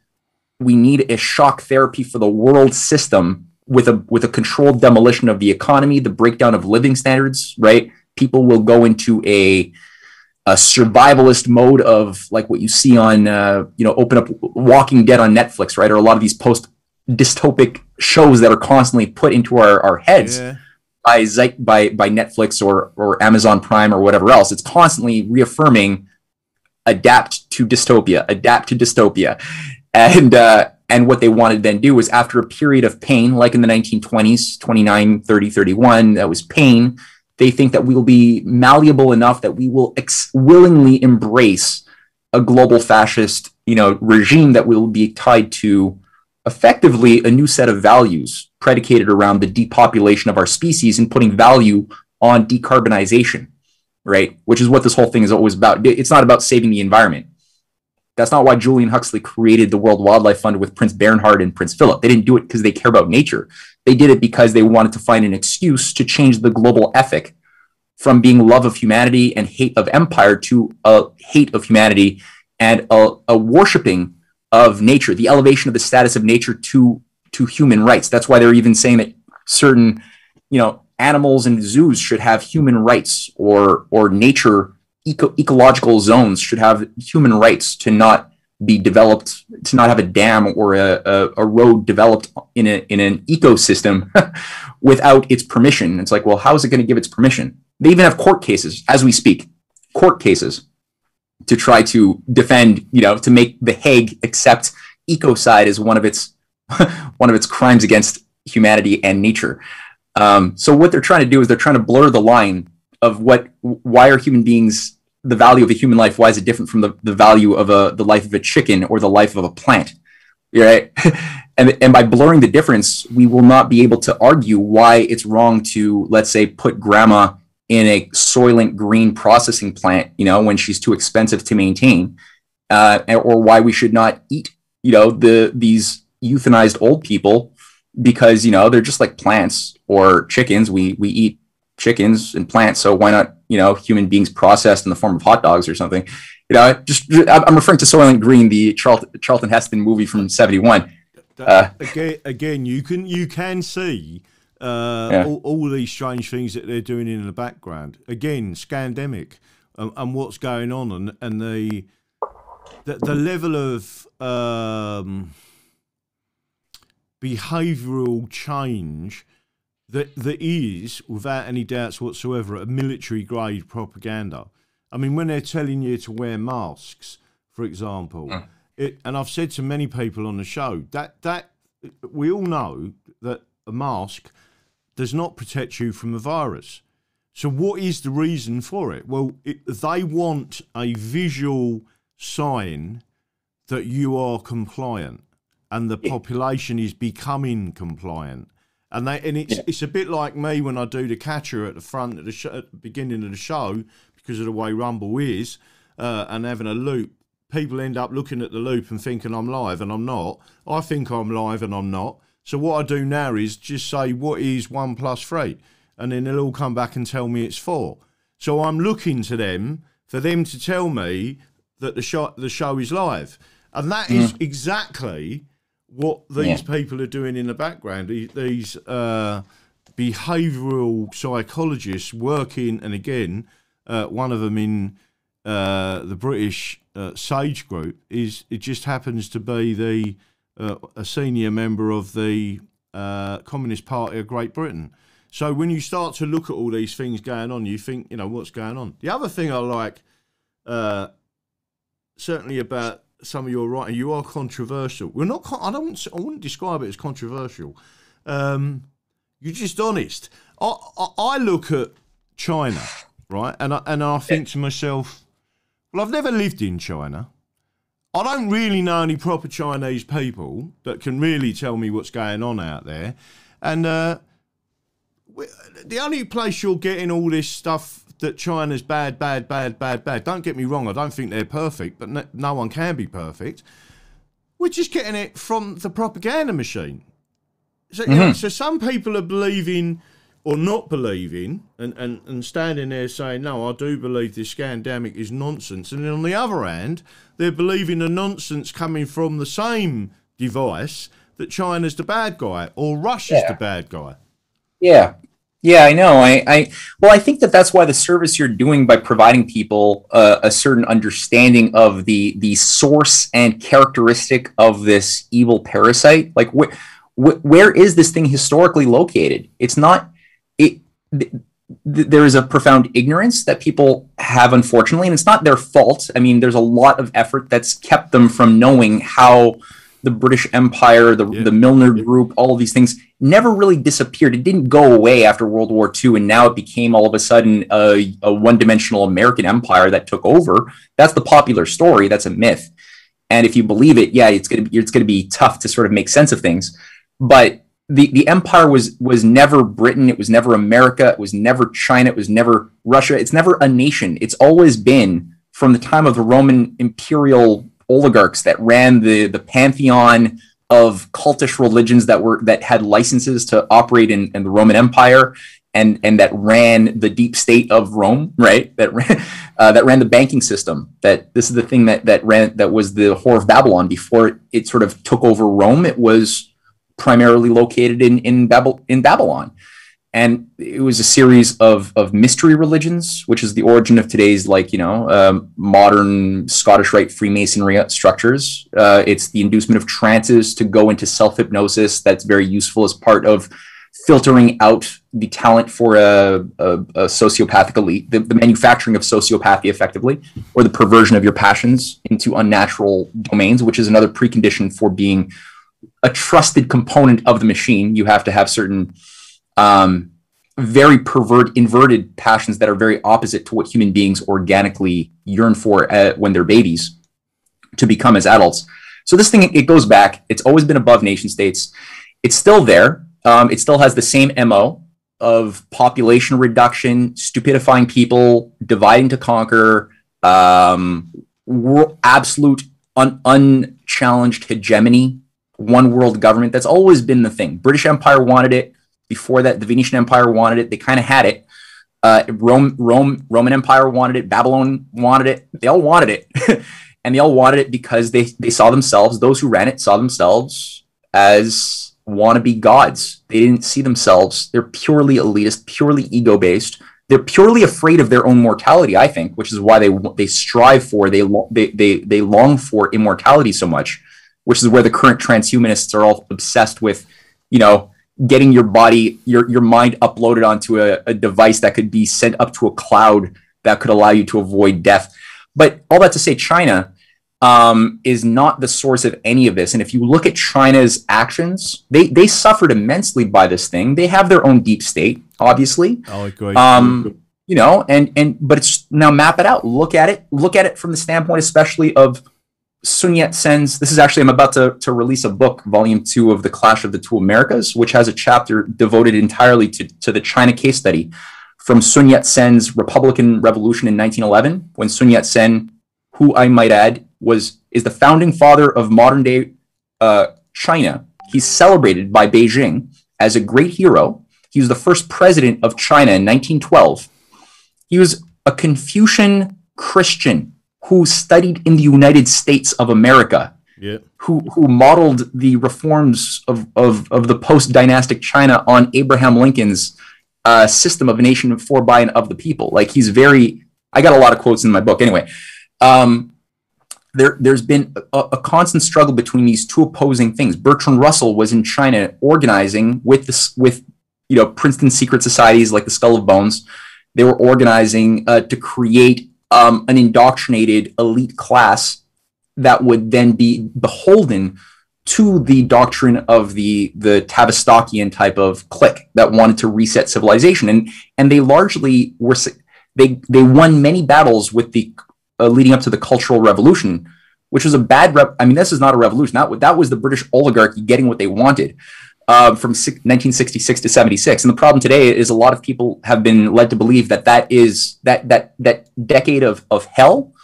we need a shock therapy for the world system with a with a controlled demolition of the economy, the breakdown of living standards. Right, people will go into a a survivalist mode of like what you see on uh, you know open up walking dead on netflix right? Or a lot of these post dystopic shows that are constantly put into our, our heads yeah. by by by netflix or or amazon prime or whatever else. It's constantly reaffirming adapt to dystopia adapt to dystopia. And uh, and what they wanted to then do was after a period of pain like in the 1920s 29 30 31 that was pain they think that we will be malleable enough that we will ex- willingly embrace a global fascist, you know, regime that will be tied to effectively a new set of values predicated around the depopulation of our species and putting value on decarbonization, right? Which is what this whole thing is always about. It's not about saving the environment. That's not why Julian Huxley created the World Wildlife Fund with Prince Bernhard and Prince Philip. They didn't do it because they care about nature. They did it because they wanted to find an excuse to change the global ethic from being love of humanity and hate of empire to a hate of humanity and a, a worshiping of nature, the elevation of the status of nature to to human rights. That's why they're even saying that certain, you know, animals and zoos should have human rights or or nature eco- ecological zones should have human rights to not be developed to not have a dam or a, a, a road developed in, a, in an ecosystem without its permission. It's like, well, how is it going to give its permission? They even have court cases as we speak, court cases to try to defend, you know, to make The Hague accept ecocide as one of its one of its crimes against humanity and nature. Um, so what they're trying to do is they're trying to blur the line of what why are human beings the value of a human life, why is it different from the, the value of a, the life of a chicken or the life of a plant? Right. and, and by blurring the difference, we will not be able to argue why it's wrong to, let's say, put grandma in a Soylent Green processing plant, you know, when she's too expensive to maintain, uh, or why we should not eat, you know, the these euthanized old people because you know they're just like plants or chickens. We we eat chickens and plants. So why not, you know, human beings processed in the form of hot dogs or something? You know, just I'm referring to Soylent Green, the Charlton, Charlton Heston movie from '71. Uh, again, again, you can you can see uh, yeah. all, all, these strange things that they're doing in the background. Again, scandemic, and, and what's going on, and and the the, the level of um, behavioural change that that is, without any doubts whatsoever, a military grade propaganda. I mean, when they're telling you to wear masks, for example, mm. it, and I've said to many people on the show that that we all know that a mask does not protect you from a virus. So, what is the reason for it? Well, it, they want a visual sign that you are compliant and the population is becoming compliant. And they and it's yeah. it's a bit like me when I do the catcher at the front of the show, at the beginning of the show because of the way Rumble is, uh, and having a loop. People end up looking at the loop and thinking I'm live, and I'm not. I think I'm live, and I'm not. So what I do now is just say what is one plus three, and then they'll all come back and tell me it's four. So I'm looking to them for them to tell me that the show the show is live, and that mm. is exactly what these yeah. people are doing in the background. These uh, behavioural psychologists working, and again, uh, one of them in uh, the British uh, Sage Group is it just happens to be the uh, a senior member of the uh, Communist Party of Great Britain. So when you start to look at all these things going on, you think, you know, what's going on. The other thing I like, certainly about some of your writing, you are controversial. We're not. I don't. I wouldn't describe it as controversial. Um, you're just honest. I, I, I look at China, right, and I, and I think to myself, well, I've never lived in China. I don't really know any proper Chinese people that can really tell me what's going on out there, and uh, the only place you're getting all this stuff that China's bad, bad, bad, bad, bad. Don't get me wrong, I don't think they're perfect, but no, no one can be perfect. We're just getting it from the propaganda machine. So, mm-hmm. you know, mm-hmm. so some people are believing or not believing and, and, and standing there saying, no, I do believe this scandemic is nonsense. And then on the other hand, they're believing the nonsense coming from the same device that China's the bad guy or Russia's yeah. the bad guy. Yeah. Yeah, I know. I, I well, I think that that's why the service you're doing by providing people uh, a certain understanding of the the source and characteristic of this evil parasite. Like, wh- wh- where is this thing historically located? It's not. It. Th- there is a profound ignorance that people have, unfortunately, and it's not their fault. I mean, there's a lot of effort that's kept them from knowing how the British Empire, the, yeah. the Milner Group, all of these things never really disappeared. It didn't go away after World War II, and now it became all of a sudden a, a one dimensional American empire that took over. That's the popular story. That's a myth. And if you believe it, yeah, it's gonna be it's gonna be tough to sort of make sense of things. But the, the empire was was never Britain, it was never America, it was never China, it was never Russia, it's never a nation. It's always been from the time of the Roman imperial oligarchs that ran the the pantheon of cultish religions that were that had licenses to operate in, in the Roman Empire and and that ran the deep state of Rome, right? That ran uh, that ran the banking system. That this is the thing that that ran that was the whore of Babylon before it, it sort of took over Rome. It was primarily located in in, Babel, in Babylon and it was a series of of mystery religions, which is the origin of today's like you know um, modern Scottish Rite Freemasonry structures. Uh, it's the inducement of trances to go into self hypnosis. That's very useful as part of filtering out the talent for a, a, a sociopathic elite, the, the, manufacturing of sociopathy effectively, or the perversion of your passions into unnatural domains, which is another precondition for being a trusted component of the machine. You have to have certain um, very pervert, inverted passions that are very opposite to what human beings organically yearn for uh, when they're babies to become as adults. So this thing, it goes back. It's always been above nation states. It's still there. Um, it still has the same MO of population reduction, stupidifying people, dividing to conquer, um, absolute un- unchallenged hegemony, one world government. That's always been the thing. British Empire wanted it. Before that, the Venetian Empire wanted it. They kind of had it. Uh, Rome, Rome, Roman Empire wanted it. Babylon wanted it. They all wanted it, and they all wanted it because they they saw themselves. Those who ran it saw themselves as wannabe gods. They didn't see themselves. They're purely elitist, purely ego based. They're purely afraid of their own mortality. I think, which is why they they strive for they they they they long for immortality so much. Which is where the current transhumanists are all obsessed with, you know, getting your body, your your mind uploaded onto a, a device that could be sent up to a cloud that could allow you to avoid death. But all that to say, China um, is not the source of any of this. And if you look at China's actions, they they suffered immensely by this thing. They have their own deep state, obviously. Oh. Um, you know, and and but it's now map it out. Look at it. Look at it from the standpoint, especially of Sun Yat sen's, this is actually, I'm about to, to release a book, volume two of The Clash of the Two Americas, which has a chapter devoted entirely to, to the China case study from Sun Yat sen's Republican Revolution in 1911, when Sun Yat sen, who I might add, was is the founding father of modern day uh, China. He's celebrated by Beijing as a great hero. He was the first president of China in 1912. He was a Confucian Christian who studied in the United States of America, yeah. who who modeled the reforms of of, of the post dynastic China on Abraham Lincoln's uh, system of a nation for by and of the people. Like he's very. I got a lot of quotes in my book. Anyway, um, there there's been a, a, constant struggle between these two opposing things. Bertrand Russell was in China organizing with this with you know Princeton secret societies like the Skull and Bones. They were organizing uh, to create um, an indoctrinated elite class that would then be beholden to the doctrine of the the Tavistockian type of clique that wanted to reset civilization, and and they largely were they they won many battles with the uh, leading up to the Cultural Revolution, which was a bad rep. I mean, this is not a revolution. That that was the British oligarchy getting what they wanted uh, from 1966 to 76. And the problem today is a lot of people have been led to believe that that is that that that decade of of hell,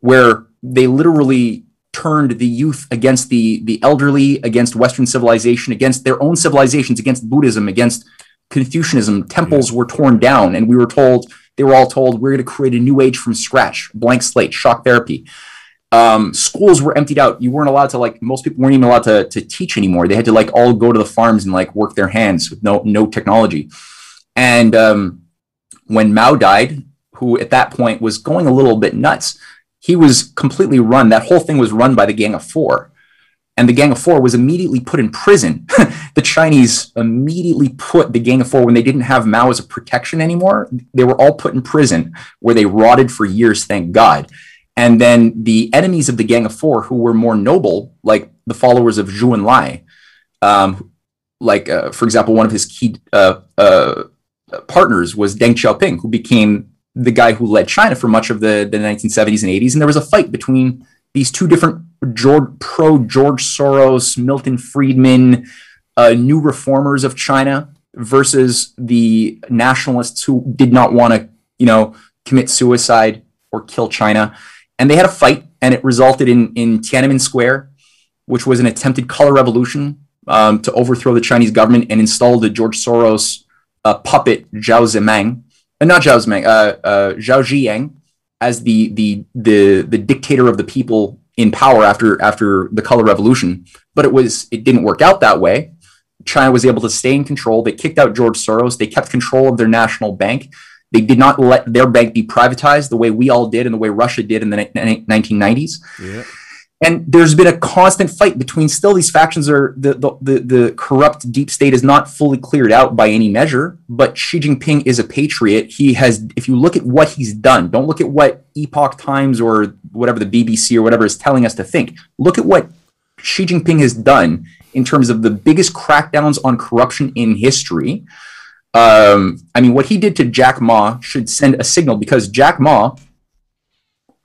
where they literally turned the youth against the the elderly, against Western civilization, against their own civilizations, against Buddhism, against Confucianism. Temples were torn down, and we were told they were all told we're going to create a new age from scratch, blank slate, shock therapy um, schools were emptied out. You weren't allowed to like most people weren't even allowed to, to teach anymore. They had to like all go to the farms and like work their hands with no no technology. And um, when Mao died, who at that point was going a little bit nuts, he was completely run. That whole thing was run by the Gang of Four. And the Gang of Four was immediately put in prison. the Chinese immediately put the Gang of Four, when they didn't have Mao as a protection anymore, they were all put in prison where they rotted for years, thank God. And then the enemies of the Gang of Four, who were more noble, like the followers of Zhou Enlai, um, like, uh, for example, one of his key uh, uh, partners was Deng Xiaoping, who became the guy who led China for much of the, the 1970s and 80s. And there was a fight between these two different George, pro George Soros, Milton Friedman, uh, new reformers of China versus the nationalists who did not want to, you know, commit suicide or kill China. And they had a fight, and it resulted in, in Tiananmen Square, which was an attempted color revolution um, to overthrow the Chinese government and install the George Soros uh, puppet Zhao Zemin, uh, not Zhao Zemin, uh, uh, Zhao Ziyang, as the, the the the dictator of the people in power after after the color revolution. But it was it didn't work out that way. China was able to stay in control. They kicked out George Soros. They kept control of their national bank. They did not let their bank be privatized the way we all did and the way Russia did in the 1990s. Yeah. And there's been a constant fight between still these factions are the, the, the the corrupt deep state is not fully cleared out by any measure but xi jinping is a patriot. He has if you look at what he's done don't look at what epoch times or whatever the bbc or whatever is telling us to think. Look at what xi jinping has done in terms of the biggest crackdowns on corruption in history um, i mean what he did to jack ma should send a signal because jack ma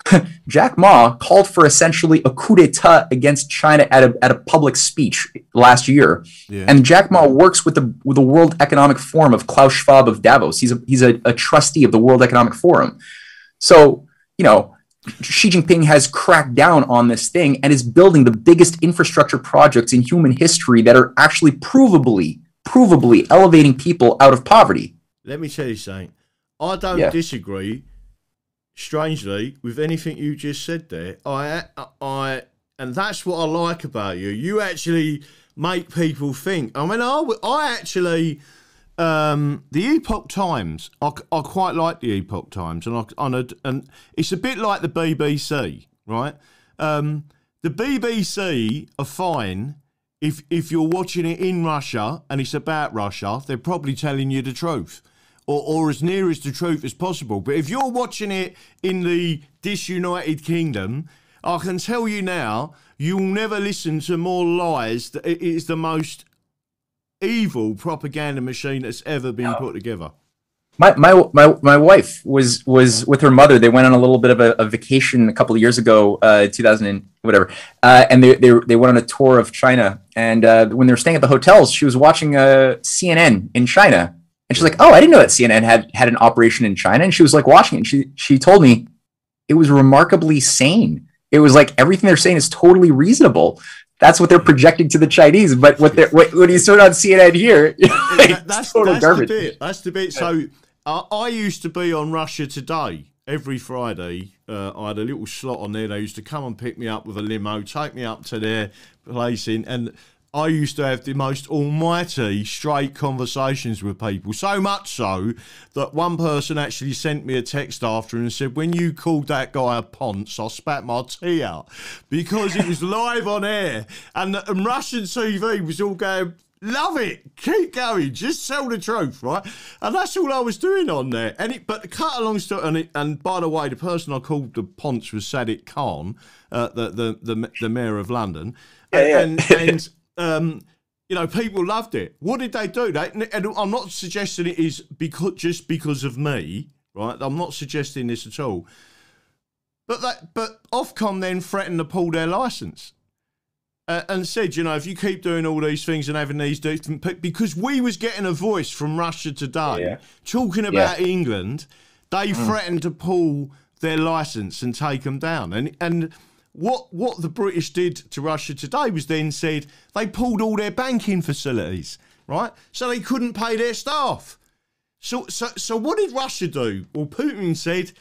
Jack Ma called for essentially a coup d'etat against China at a, at a public speech last year. Yeah. And Jack Ma works with the, with the World Economic Forum of Klaus Schwab of Davos. He's, a, he's a, a trustee of the World Economic Forum. So, you know, Xi Jinping has cracked down on this thing and is building the biggest infrastructure projects in human history that are actually provably, provably elevating people out of poverty. Let me tell you something. I don't yeah. disagree strangely, with anything you just said there, I, I, and that's what I like about you. You actually make people think. I mean, I, I actually, um, the Epoch Times, I, I quite like the Epoch Times, and I, and, and it's a bit like the BBC, right? Um, the BBC are fine if if you're watching it in Russia and it's about Russia. They're probably telling you the truth or, or as near as the truth as possible. But if you're watching it in the disunited kingdom, I can tell you now, you'll never listen to more lies. It is the most evil propaganda machine that's ever been put together. My, my my my wife was was with her mother. They went on a little bit of a, a vacation a couple of years ago, uh, 2000 and whatever, uh, and they, they they went on a tour of China. And uh, when they were staying at the hotels, she was watching uh, CNN in China, and she's like, "Oh, I didn't know that CNN had had an operation in China." And she was like watching it. And she she told me it was remarkably sane. It was like everything they're saying is totally reasonable. That's what they're projecting to the Chinese. But what they what, when you turn on CNN here, like, that's total that's garbage. The bit. That's the bit. So I used to be on Russia Today every Friday. Uh, I had a little slot on there. They used to come and pick me up with a limo, take me up to their place in, and I used to have the most almighty straight conversations with people. So much so that one person actually sent me a text after and said, When you called that guy a ponce, I spat my tea out because it was live on air and, and Russian TV was all going, Love it. Keep going. Just tell the truth, right? And that's all I was doing on there. And it, but cut along story. And, it, and by the way, the person I called the ponce was Sadiq Khan, uh, the, the the the mayor of London. Yeah, yeah. and, and um, you know, people loved it. What did they do? They, and I'm not suggesting it is because just because of me, right? I'm not suggesting this at all. But that, but Ofcom then threatened to pull their license. Uh, and said, you know, if you keep doing all these things and having these different, because we was getting a voice from Russia today yeah. talking about yeah. England, they mm. threatened to pull their license and take them down. And and what what the British did to Russia today was then said they pulled all their banking facilities, right? So they couldn't pay their staff. So so so what did Russia do? Well, Putin said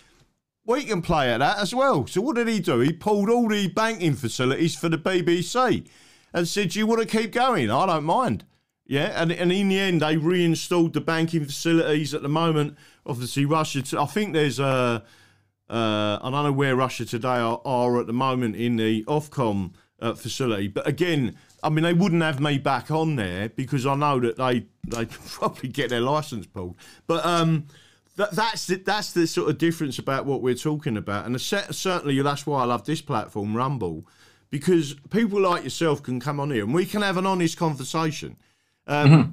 we can play at that as well. So what did he do? He pulled all the banking facilities for the BBC and said, "You want to keep going? I don't mind." Yeah, and, and in the end, they reinstalled the banking facilities at the moment. Obviously, Russia, I think there's a, uh, I don't know where Russia today are, are at the moment in the Ofcom uh, facility. But again, I mean, they wouldn't have me back on there because I know that they they probably get their license pulled. But um, that, that's the, that's the sort of difference about what we're talking about, and set, certainly that's why I love this platform, Rumble, because people like yourself can come on here and we can have an honest conversation. Um, mm-hmm.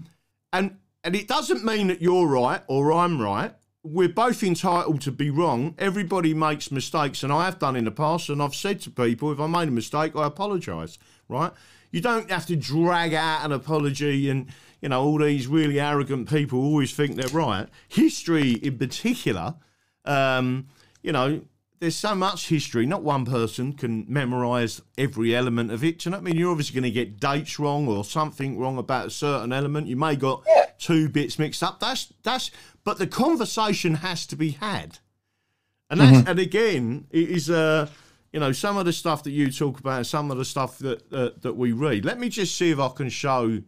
And and it doesn't mean that you're right or I'm right. We're both entitled to be wrong. Everybody makes mistakes, and I have done in the past. And I've said to people, if I made a mistake, I apologise. Right? You don't have to drag out an apology and you know all these really arrogant people always think they're right. History, in particular, um, you know, there's so much history. Not one person can memorise every element of it. Do you know what I mean? You're obviously going to get dates wrong or something wrong about a certain element. You may got yeah. two bits mixed up. That's that's. But the conversation has to be had, and that's mm-hmm. and again it is uh you know some of the stuff that you talk about and some of the stuff that uh, that we read. Let me just see if I can show.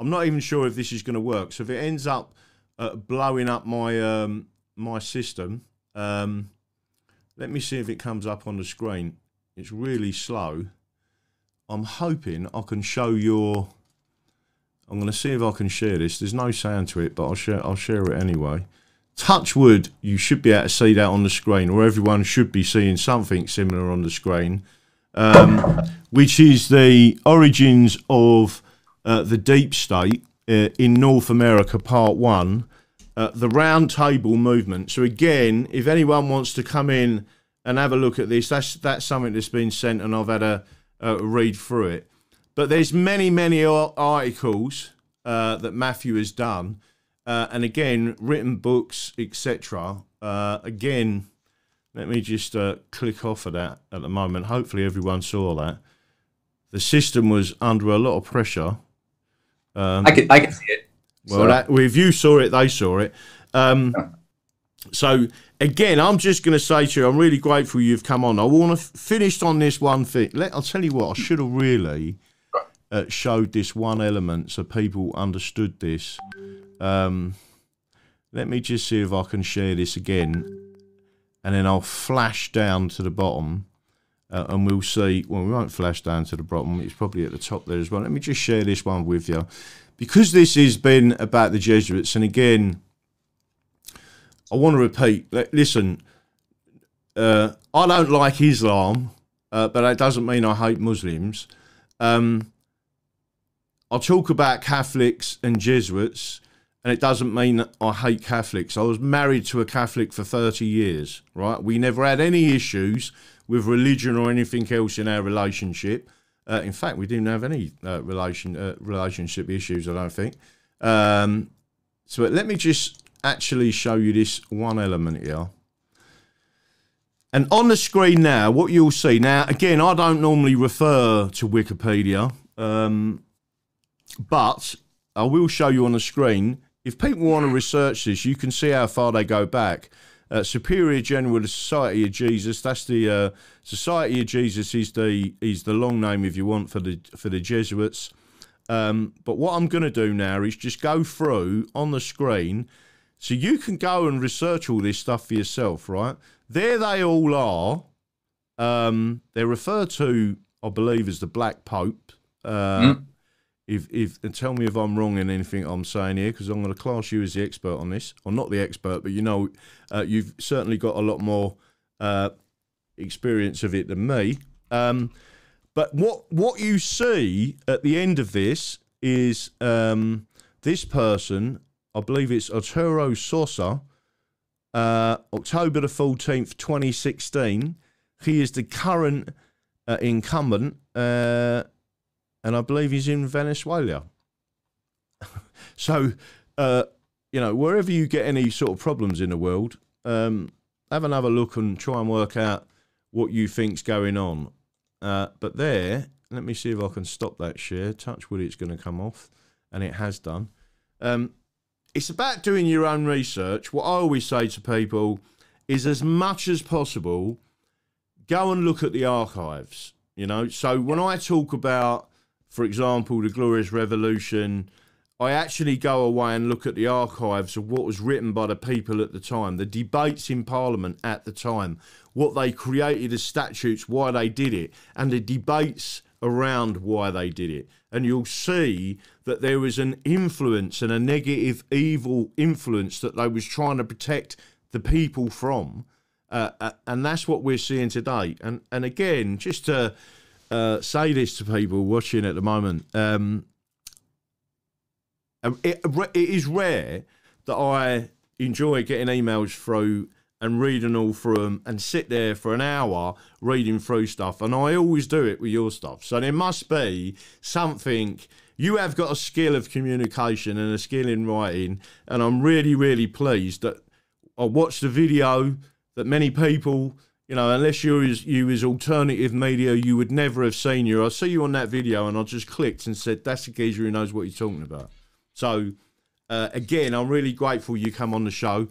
I'm not even sure if this is going to work. So if it ends up uh, blowing up my um, my system. Um, let me see if it comes up on the screen. It's really slow. I'm hoping I can show your. I'm going to see if I can share this. There's no sound to it, but I'll share. I'll share it anyway. Touch wood, you should be able to see that on the screen, or everyone should be seeing something similar on the screen, um, which is the origins of uh, the deep state uh, in North America, part one uh, the round table movement. So again, if anyone wants to come in and have a look at this, that's that's something that's been sent, and I've had a, a read through it. But there's many many articles uh, that Matthew has done, uh, and again, written books, etc. Uh, again, let me just uh, click off of that at the moment. Hopefully, everyone saw that. The system was under a lot of pressure. Um, I can I can see it. Well, that, if you saw it, they saw it. Um, so again, I'm just going to say to you, I'm really grateful you've come on. I want to finish on this one thing. Let, I'll tell you what, I should have really uh, showed this one element so people understood this. Um, let me just see if I can share this again, and then I'll flash down to the bottom. Uh, and we'll see. Well, we won't flash down to the bottom. It's probably at the top there as well. Let me just share this one with you because this has been about the Jesuits, and again, I want to repeat. Listen, uh, I don't like Islam, uh, but that doesn't mean I hate Muslims. Um, I talk about Catholics and Jesuits, and it doesn't mean that I hate Catholics. I was married to a Catholic for 30 years, right? We never had any issues with religion or anything else in our relationship. Uh, in fact, we didn't have any uh, relation uh, relationship issues. I don't think. Um, so let me just actually show you this one element here. And on the screen now, what you'll see now, again, I don't normally refer to Wikipedia, um, but I will show you on the screen. If people want to research this, you can see how far they go back. Uh, Superior General Society of Jesus. That's the uh, Society of Jesus. Is the is the long name if you want for the for the Jesuits. Um, but what I'm going to do now is just go through on the screen, so you can go and research all this stuff for yourself. Right there, they all are. Um, they're referred to, I believe, as the Black Pope. Uh, mm if if and tell me if I'm wrong in anything I'm saying here, because I'm going to class you as the expert on this, I'm not the expert, but you know, uh, you've certainly got a lot more uh, experience of it than me. Um, but what what you see at the end of this is um, this person, I believe it's Arturo Sosa, uh, October the 14th, 2016. He is the current uh, incumbent uh, and I believe he's in Venezuela. so, uh, you know, wherever you get any sort of problems in the world, um, have another look and try and work out what you think's going on. Uh, but there, let me see if I can stop that share. Touch wood, it's going to come off, and it has done. Um, it's about doing your own research. What I always say to people is, as much as possible, go and look at the archives. You know, so when I talk about for example, the Glorious Revolution, I actually go away and look at the archives of what was written by the people at the time, the debates in Parliament at the time, what they created as statutes, why they did it, and the debates around why they did it. And you'll see that there was an influence and a negative, evil influence that they was trying to protect the people from. Uh, uh, and that's what we're seeing today. And and again, just to uh, say this to people watching at the moment, um, um, it, it is rare that I enjoy getting emails through and reading all through them and sit there for an hour reading through stuff. And I always do it with your stuff. So there must be something. You have got a skill of communication and a skill in writing. And I'm really, really pleased that I watched the video that many people, you know, unless you was you was alternative media, you would never have seen you. I see you on that video and I just clicked and said, that's a geezer who knows what he's talking about. So uh, again, I'm really grateful you come on the show,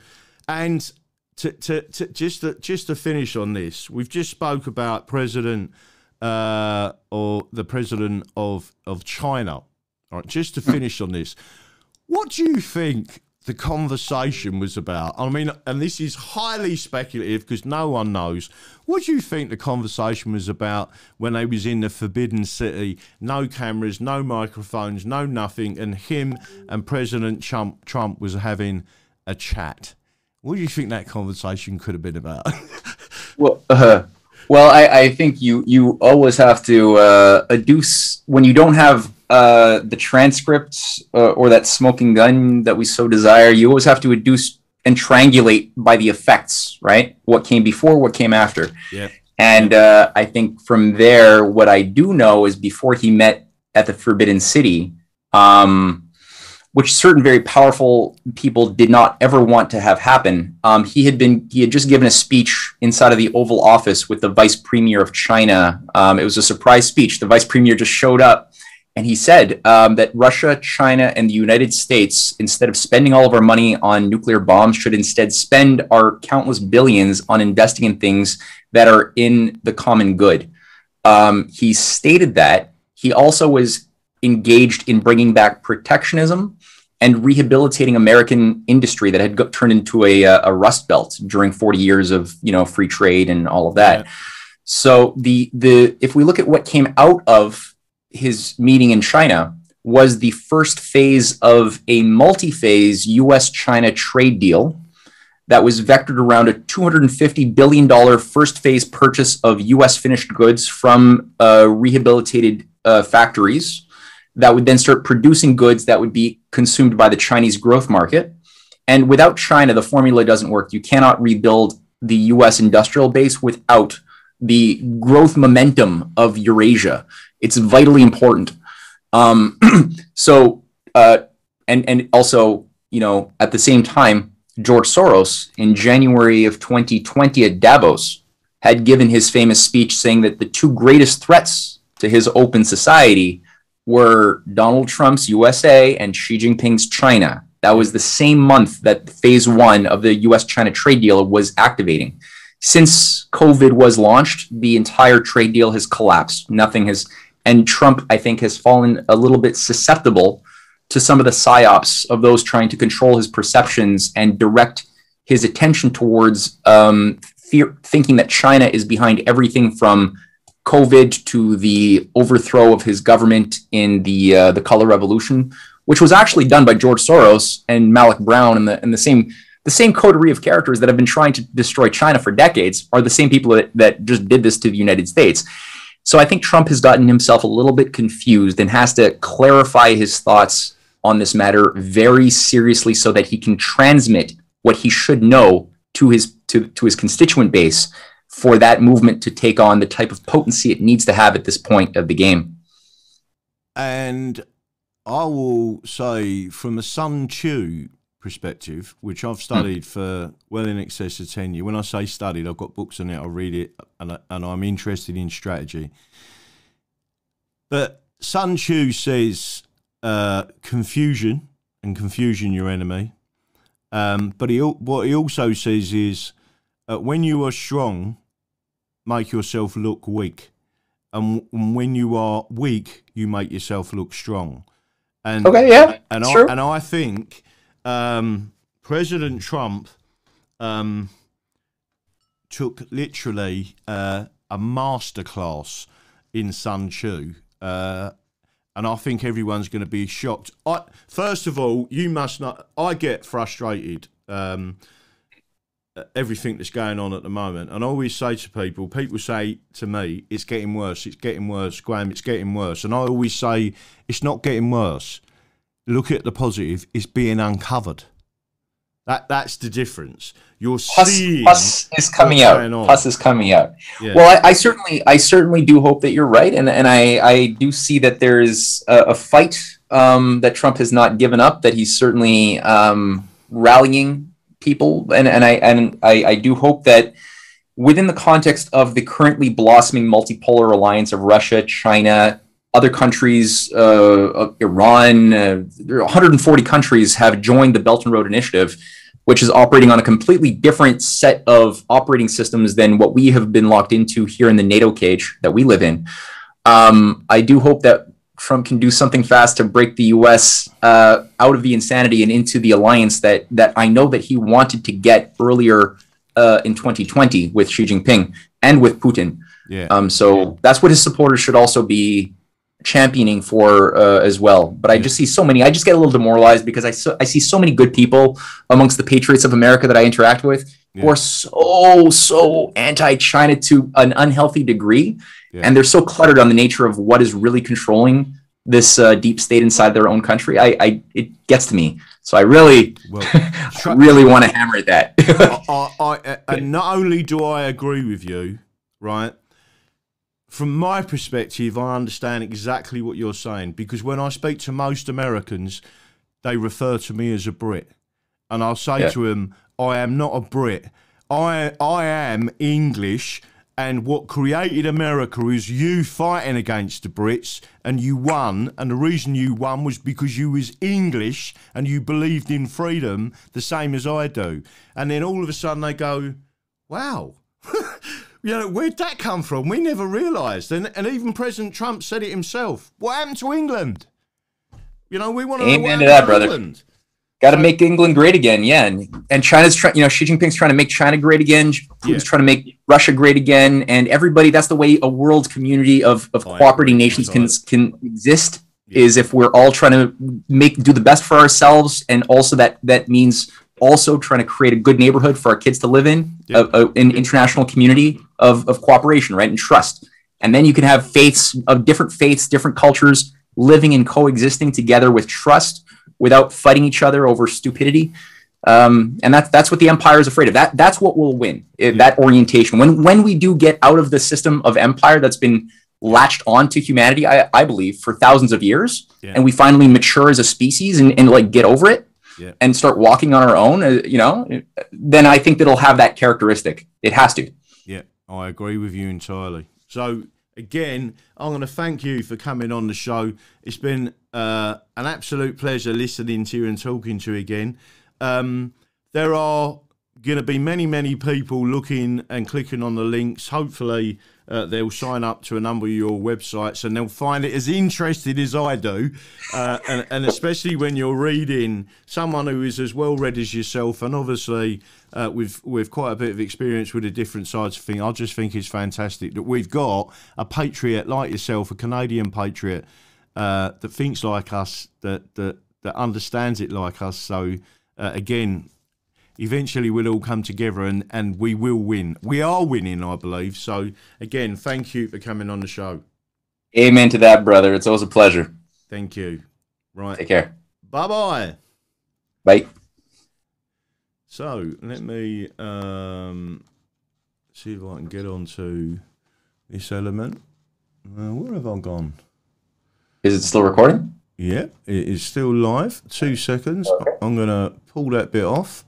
and to, to, to just to, just to finish on this, we've just spoke about President uh, or the president of of China. All right, just to finish on this, what do you think the conversation was about. I mean, and this is highly speculative because no one knows. What do you think the conversation was about when they was in the Forbidden City? No cameras, no microphones, no nothing, and him and President Trump, Trump was having a chat. What do you think that conversation could have been about? well, uh, well, I, I, think you you always have to uh, adduce when you don't have uh, the transcript uh, or that smoking gun that we so desire, you always have to adduce and triangulate by the effects, right? What came before, what came after. Yeah. And uh, I think from there, what I do know is before he met at the Forbidden City, um, which certain very powerful people did not ever want to have happen. Um, he had been he had just given a speech inside of the Oval Office with the Vice Premier of China. Um, it was a surprise speech. The Vice Premier just showed up and he said um, that Russia, China, and the United States, instead of spending all of our money on nuclear bombs, should instead spend our countless billions on investing in things that are in the common good. Um, he stated that. He also was engaged in bringing back protectionism and rehabilitating American industry that had got, turned into a, a rust belt during 40 years of you know free trade and all of that. Yeah. So the the if we look at what came out of his meeting in China was the first phase of a multi phase US China trade deal that was vectored around a $250 billion first phase purchase of US finished goods from uh, rehabilitated uh, factories that would then start producing goods that would be consumed by the Chinese growth market. And without China, the formula doesn't work. You cannot rebuild the US industrial base without the growth momentum of Eurasia. It's vitally important. Um, so, uh, and and also, you know, at the same time, George Soros in January of 2020 at Davos had given his famous speech saying that the two greatest threats to his open society were Donald Trump's USA and Xi Jinping's China. That was the same month that phase one of the US China trade deal was activating. Since COVID was launched, the entire trade deal has collapsed. Nothing has and Trump, I think, has fallen a little bit susceptible to some of the psyops of those trying to control his perceptions and direct his attention towards um, fear, thinking that China is behind everything from COVID to the overthrow of his government in the uh, the color revolution, which was actually done by George Soros and Malloch Brown and the and the same the same coterie of characters that have been trying to destroy China for decades are the same people that, that just did this to the United States. So I think Trump has gotten himself a little bit confused and has to clarify his thoughts on this matter very seriously so that he can transmit what he should know to his to, to his constituent base for that movement to take on the type of potency it needs to have at this point of the game. And I will say from a Sun Tzu perspective, which I've studied for well in excess of 10 years. When I say studied, I've got books on it, I read it, and, I, and I'm interested in strategy. But Sun Tzu says uh, confusion and confusion your enemy. Um, but he, what he also says is uh, when you are strong, make yourself look weak. And, and when you are weak, you make yourself look strong. And Okay, yeah, and sure. I and I think um, President Trump um, took literally uh, a masterclass in Sun Tzu. Uh, and I think everyone's going to be shocked. I, first of all, you must not. I get frustrated. Um, everything that's going on at the moment, and I always say to people, people say to me, "It's getting worse. It's getting worse, Graham. It's getting worse." And I always say, "It's not getting worse. Look at the positive. It's being uncovered. That that's the difference. You're seeing is coming out. Pus is coming out. Yeah. Well, I, I certainly, I certainly do hope that you're right, and and I, I do see that there is a, a fight um, that Trump has not given up. That he's certainly um, rallying people, and and I and I, I do hope that within the context of the currently blossoming multipolar alliance of Russia, China, other countries, uh, Iran, uh, there are 140 countries have joined the Belt and Road Initiative, which is operating on a completely different set of operating systems than what we have been locked into here in the NATO cage that we live in. Um, I do hope that Trump can do something fast to break the U.S. Uh, out of the insanity and into the alliance that that I know that he wanted to get earlier uh, in 2020 with Xi Jinping and with Putin. yeah. Um, so that's what his supporters should also be championing for uh, as well. But I just see so many. I just get a little demoralized because I so, I see so many good people amongst the patriots of America that I interact with who are so so anti-China to an unhealthy degree, Yeah. and they're so cluttered on the nature of what is really controlling this uh, deep state inside their own country. I, I it gets to me. So I really, Well, I really want to hammer at that. I, I, I, and not only do I agree with you, right? From my perspective, I understand exactly what you're saying because when I speak to most Americans, they refer to me as a Brit, and I'll say Yeah. to them, "I am not a Brit. I I am English." And what created America is you fighting against the Brits, and you won. And the reason you won was because you was English and you believed in freedom the same as I do. And then all of a sudden they go, "Wow, you know, where'd that come from? We never realised. And and even President Trump said it himself. What happened to England? You know, we want to Amen to that, brother. England. Got to make England great again, yeah. And, and China's trying, you know, Xi Jinping's trying to make China great again. Putin's Yeah. trying to make Russia great again, and everybody. That's the way a world community of, of I cooperating agree. nations can can exist. Yeah. Is if we're all trying to make do the best for ourselves, and also that that means also trying to create a good neighborhood for our kids to live in, Yeah. a, a- an international community of of cooperation, right, and trust. And then you can have faiths of different faiths, different cultures living and coexisting together with trust without fighting each other over stupidity. Um, and that's that's what the empire is afraid of. That that's what will win. eh, That orientation. When when we do get out of the system of empire that's been latched on to humanity, I, I believe, for thousands of years, Yeah. and we finally mature as a species and, and like get over it Yeah. and start walking on our own, uh, you know, then I think that it'll have that characteristic. It has to. Yeah, I agree with you entirely. So again, I'm going to thank you for coming on the show. It's been uh, an absolute pleasure listening to you and talking to you again. Um, there are going to be many, many people looking and clicking on the links. Hopefully, uh, they'll sign up to a number of your websites and they'll find it as interesting as I do. Uh, and, and especially when you're reading someone who is as well read as yourself, and obviously uh, with with quite a bit of experience with the different sides of things. I just think it's fantastic that we've got a patriot like yourself, a Canadian patriot uh, that thinks like us, that that that understands it like us. So uh, again, eventually we'll all come together and, and we will win. We are winning, I believe. So again, thank you for coming on the show. Amen to that, brother. It's always a pleasure. Thank you. Right. Take care. Bye bye. Bye. So let me um, see if I can get onto this element. Uh, where have I gone? Is it still recording? Yep, it is still live. Two seconds. I'm going to pull that bit off.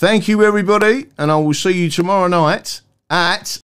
Thank you, everybody, and I will see you tomorrow night at